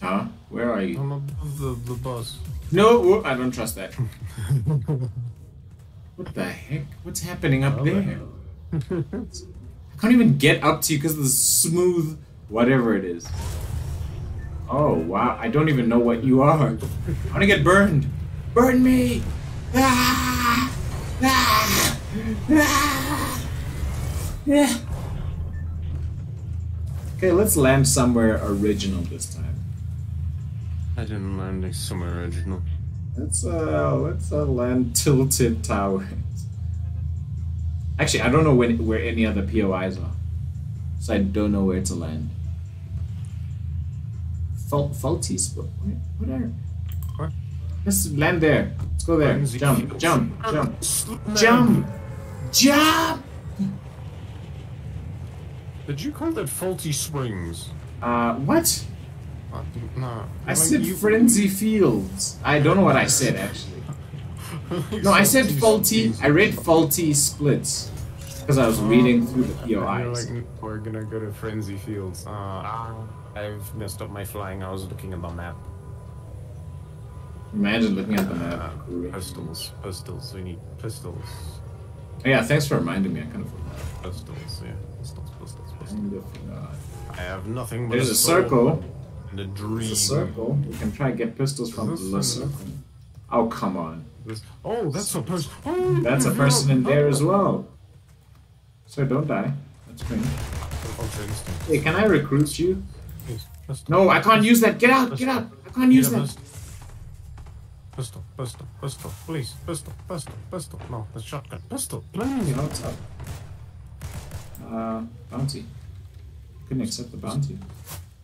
Huh? Where are you? I'm above the, the bus. No, I don't trust that. what the heck? What's happening up Oh, there? I can't even get up to you because of the smooth whatever it is. Oh wow, I don't even know what you are. I wanna get burned. Burn me! Ah! Ah! Ah! Yeah. Okay, let's land somewhere original this time. I didn't land somewhere original. Let's uh let's uh, land tilted towers. Actually, I don't know when where any other POIs are, so I don't know where to land. Fault faulty spot. What what are? What? Let's land there. Let's go there. Frenzy Jump, jump, jump, jump, jump. Did you call that faulty springs? Uh, what? Uh, no. I like said you- frenzy fields. I don't know what I said actually. No, I said faulty. I read faulty splits because I was reading through the POIs. like, we're gonna go to Frenzy Fields. Uh, I've messed up my flying. I was looking at the map. Imagine looking at the Uh, map. Great. pistols, pistols. We need pistols, Oh, yeah, thanks for reminding me. I kind of forgot. pistols. Yeah, I have nothing but There's a soul circle. and a dream. There's a circle. We can try and get pistols from Is the an- circle. Oh, come on. This- Oh, that's a person. Oh, That's a person in there as well. So don't die. That's great. Hey, can I recruit you? Please. No, I can't use that. Get out, get out. I can't use Yeah, that. pistol. Pistol, pistol, pistol, please, pistol, pistol, pistol. No, the shotgun. Pistol, please. You know what's up? Uh, bounty. Couldn't accept the bounty.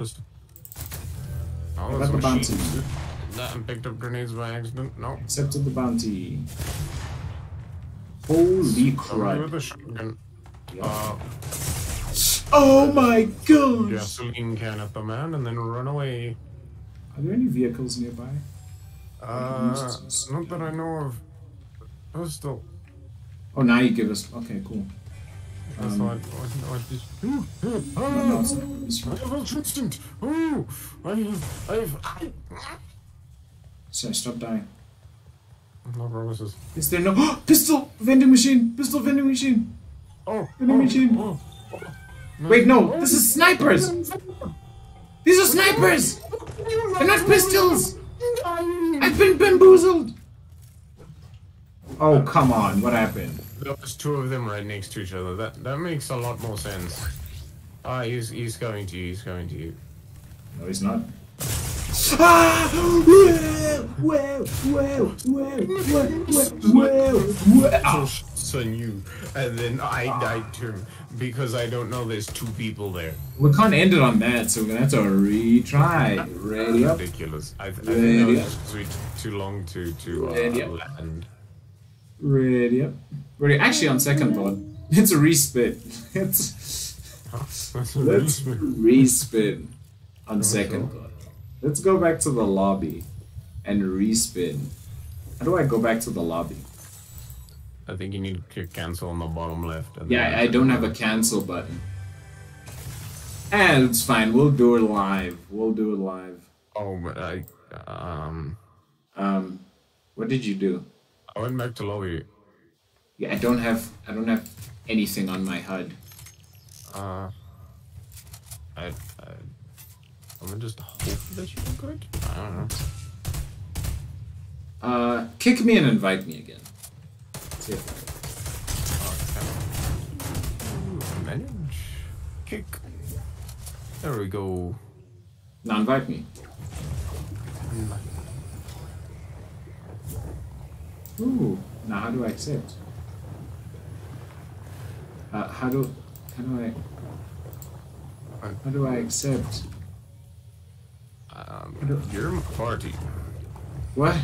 I Oh, got that's the a bounty. That and picked up grenades by accident. No. Accepted the bounty. Holy crap. shotgun. Uh, Oh my gosh! gasoline can at the man and then run away. Are there any vehicles nearby? Uh, not that I know of. Pistol. Oh, now you give us. Okay, cool. I Um, thought, I, I just. Ooh, No, ah, no, it's not this I one. have ultra instinct. Ooh, I have, I have. Stop dying. no promises. Is there no pistol vending machine? Pistol vending machine. Oh, Vending oh, machine. oh, oh. Wait, no, this is snipers. These are snipers. They're not pistols. I've been bamboozled. Oh come on! What happened? There was two of them right next to each other. That that makes a lot more sense. Ah, he's he's going to you. He's going to you. No, he's not. Ah! Whoa! Whoa! Whoa! Whoa! Whoa! Whoa! Whoa! Ah. So on you, and then I died too because I don't know there's two people there. We can't end it on that, so we're gonna have to retry. Ready. Ridiculous. I, I think that was too- long to to uh, land. Ready up. Ready. Actually, on second thought, it's a respin. It's let's respin. On second thought, let's go back to the lobby and respin. How do I go back to the lobby? I think you need to cancel on the bottom left. and Yeah, I don't have a cancel button. And it's fine. We'll do it live. We'll do it live. Oh, but I um Um, what did you do? I went back to lobby. Yeah, I don't have. I don't have anything on my HUD. Uh, I, I I'm gonna just hope that you're good. I don't know. Uh, kick me and invite me again. See if Okay. Manage kick. There we go. Now invite me. Ooh. Now how do I accept? Uh, how do how do I how do I accept? Um, you're my party. What?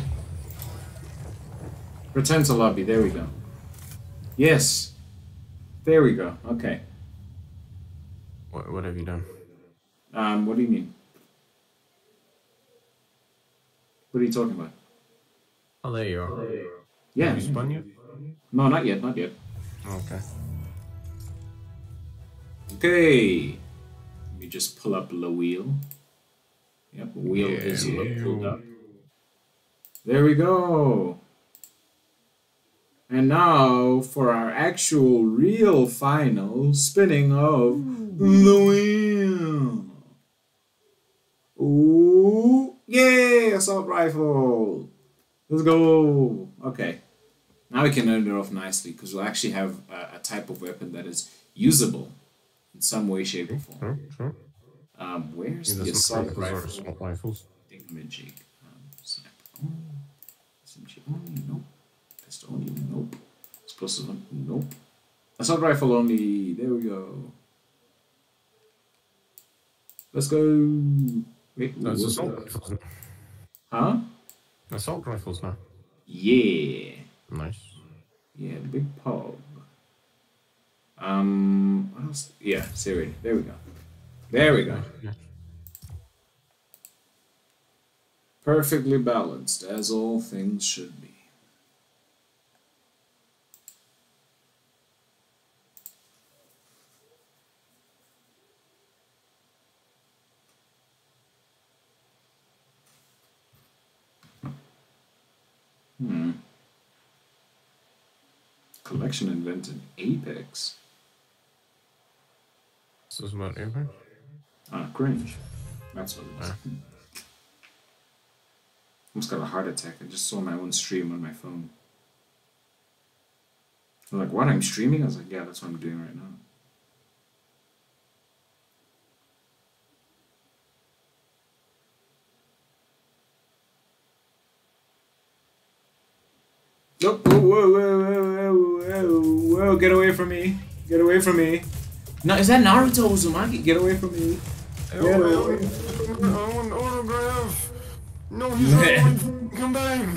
Return to lobby. There we go. Yes. There we go. Okay. What what have you done? Um, what do you mean? What are you talking about? Oh, there you are. Yeah. Have you spun yet? No, not yet. Not yet. Okay. Okay. Let me just pull up the wheel. Yep, wheel Yeah, is pulled up. There we go. And now for our actual real final spinning of the wheel. Ooh, yay, assault rifle. Let's go. Okay. Now we can end it off nicely because we'll actually have a, a type of weapon that is usable in some way, shape, or form. Sure, sure. Um, where's Yeah, the assault rifle? assault rifles. Thingamajig. Um, sniper only. SMG only. Nope. Pistol only. Nope. Explosive only. Nope. Assault rifle only. There we go. Let's go. Wait. No, it's assault rifles. Huh? Assault rifles now. Yeah. Nice. Yeah, the big pog. Um, what else? Yeah, Siri. There we go. There we go. Perfectly balanced, as all things should be. Hmm. Collection invented Apex. This is about Apex. Ah, cringe. That's what it is. Ah. Almost got a heart attack. I just saw my own stream on my phone. I'm like, what? I'm streaming? I was like, yeah, that's what I'm doing right now. Nope. Whoa, whoa, whoa, Get away from me. No, is that Naruto Uzumaki? Get away from me. I Yeah, want an autograph. No, he's not. Come back.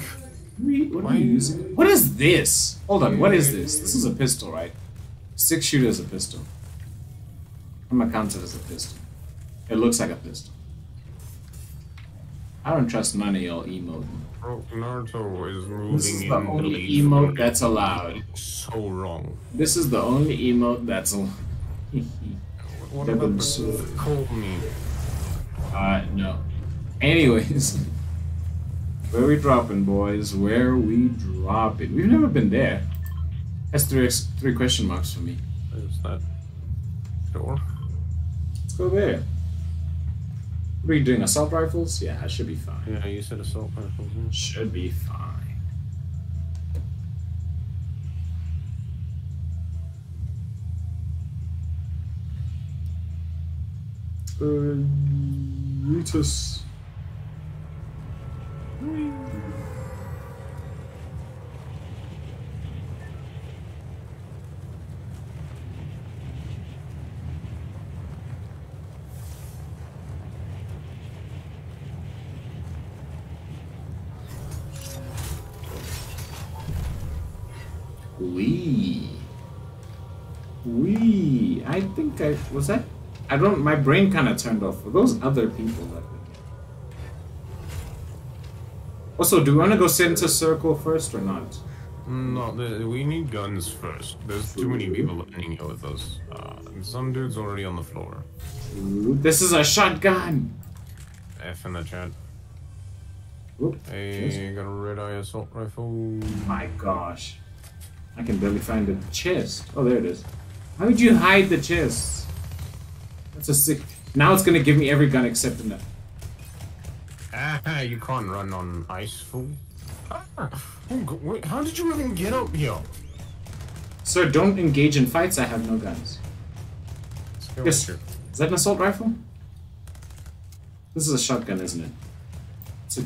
Re- What, are you using? what is this? Hold on, what is this? This is a pistol, right? Six shooter is a pistol. I'm gonna count it as a pistol. It looks like a pistol. I don't trust none of y'all emoting. Bro, Naruto is moving This is the only emote that's allowed. so wrong. This is the only emote that's allowed. What about the Sword. call me? uh, no. Anyways. Where we dropping, boys? Where we dropping? We've never been there. That's three, three question marks for me. Is that door? Let's go there. What are you doing? Assault rifles? Yeah, I should be fine. Yeah, you said assault rifles. yeah. Should be fine. Uh, Ritus. We. I think I was that. I don't. My brain kind of turned off. Were those other people that? Also, do we want to go center circle first or not? No, the, we need guns first. There's too many people in here with us. Uh, some dude's already on the floor. Ooh, this is a shotgun. F in the chat. Oop, Hey, got a red eye assault rifle. My gosh. I can barely find the chest. Oh, there it is. How would you hide the chest? That's a sick. Now it's gonna give me every gun except that. Ah, you can't run on ice, fool. Ah, oh, wait, how did you even get up here? Sir, don't engage in fights. I have no guns. Yes. sir. Is that an assault rifle? This is a shotgun, isn't it? It's a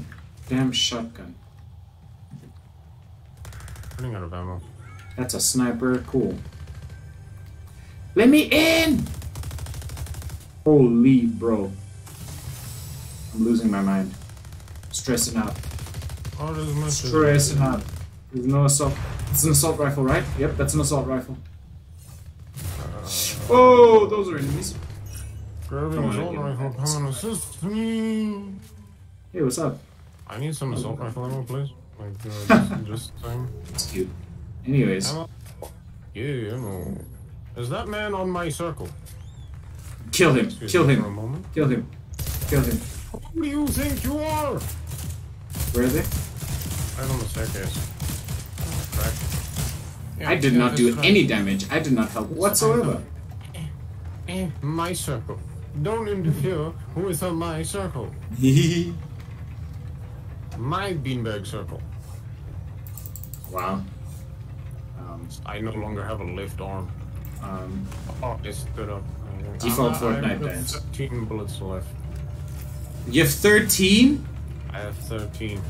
damn shotgun. Running out of ammo. That's a sniper. Cool. Let me in! Holy bro. I'm losing my mind. Stressing out. Oh. Stressing out. There's no assault. It's an assault rifle, right? Yep, that's an assault rifle. Oh, those are enemies. Grabbing Come assault rifle, come on, assist me. Hey, what's up? I need some assault rifle ammo, please. Like, uh, just, just saying. It's cute. Anyways, Ammo. Yeah, ammo. Is that man on my circle? Kill him. Kill me For a him. moment. Kill him. Kill him. Who do you think you are? Where are they? Right on the staircase. Crack. Yeah, I did not do that's any damage. I did not help whatsoever. Eh, my circle. Don't interfere with my circle. My beanbag circle. wow. Um, I no longer have a left arm. Um, Oh, stood up. Default I Fortnite dance. 13 bullets left. you have 13? I have 13.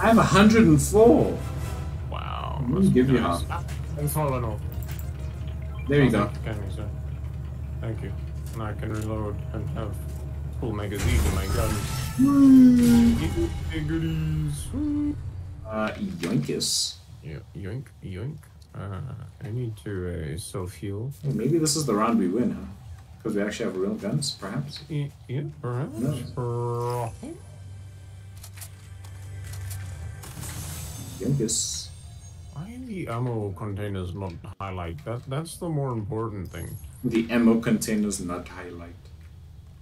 I have 104. Wow. I'm gonna give you nice. half. Ah, I'm falling off. There you go. Thank you, sir. Thank you. Now I can reload and have full magazine in my gun. Goodies. Woo. Uh, yoinkus. Yeah, yoink, yoink. Uh, I need to uh, heal. Hey, maybe this is the round we win, huh? Because we actually have real guns, perhaps. Yeah, yeah, perhaps. No. Perhaps. Why are the ammo containers not highlight? That that's the more important thing. The ammo containers not highlight.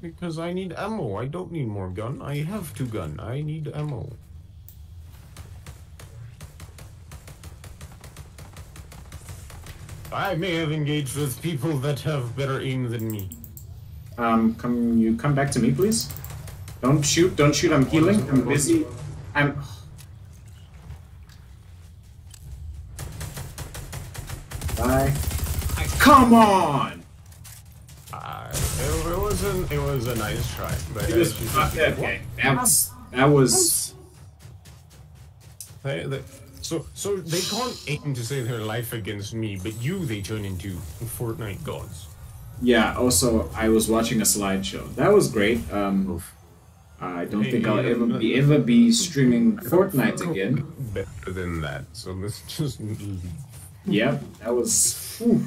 Because I need ammo. I don't need more gun. I have two gun. I need ammo. I may have engaged with people that have better aim than me. Um, come you come back to me, please. Don't shoot, don't shoot. I'm healing. I'm busy. I'm. Bye. Come on! Uh, it, it was an, it was a nice try, but It was, uh, okay, that was that was. They, they, so so they can't aim to save their life against me, but you they turn into Fortnite gods. Yeah. Also, I was watching a slideshow. That was great. Um, I don't think I'll ever be ever be streaming Fortnite again. Better than that. So let's just. Yeah, that was. whew.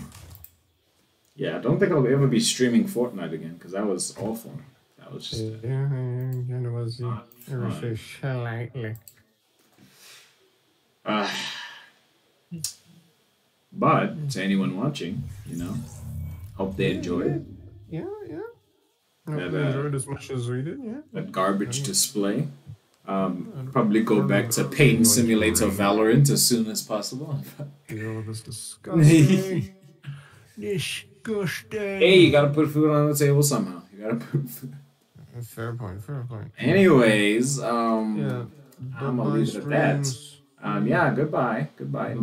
Yeah, I don't think I'll ever be streaming Fortnite again because that was awful. That was just. Yeah, it was it was slightly. Uh, but to anyone watching, you know, hope they enjoyed Yeah, yeah. No, Yeah, they the- enjoyed as much as we did. Yeah. that garbage display. Um, probably go back to Paint Simulator Valorant as soon as possible. You know, this disgusting. disgusting. hey, you gotta put food on the table somehow. You gotta put food. Fair point. Fair point. Anyways, um, Yeah. I'm gonna leave it at that. Um, yeah, goodbye. Goodbye.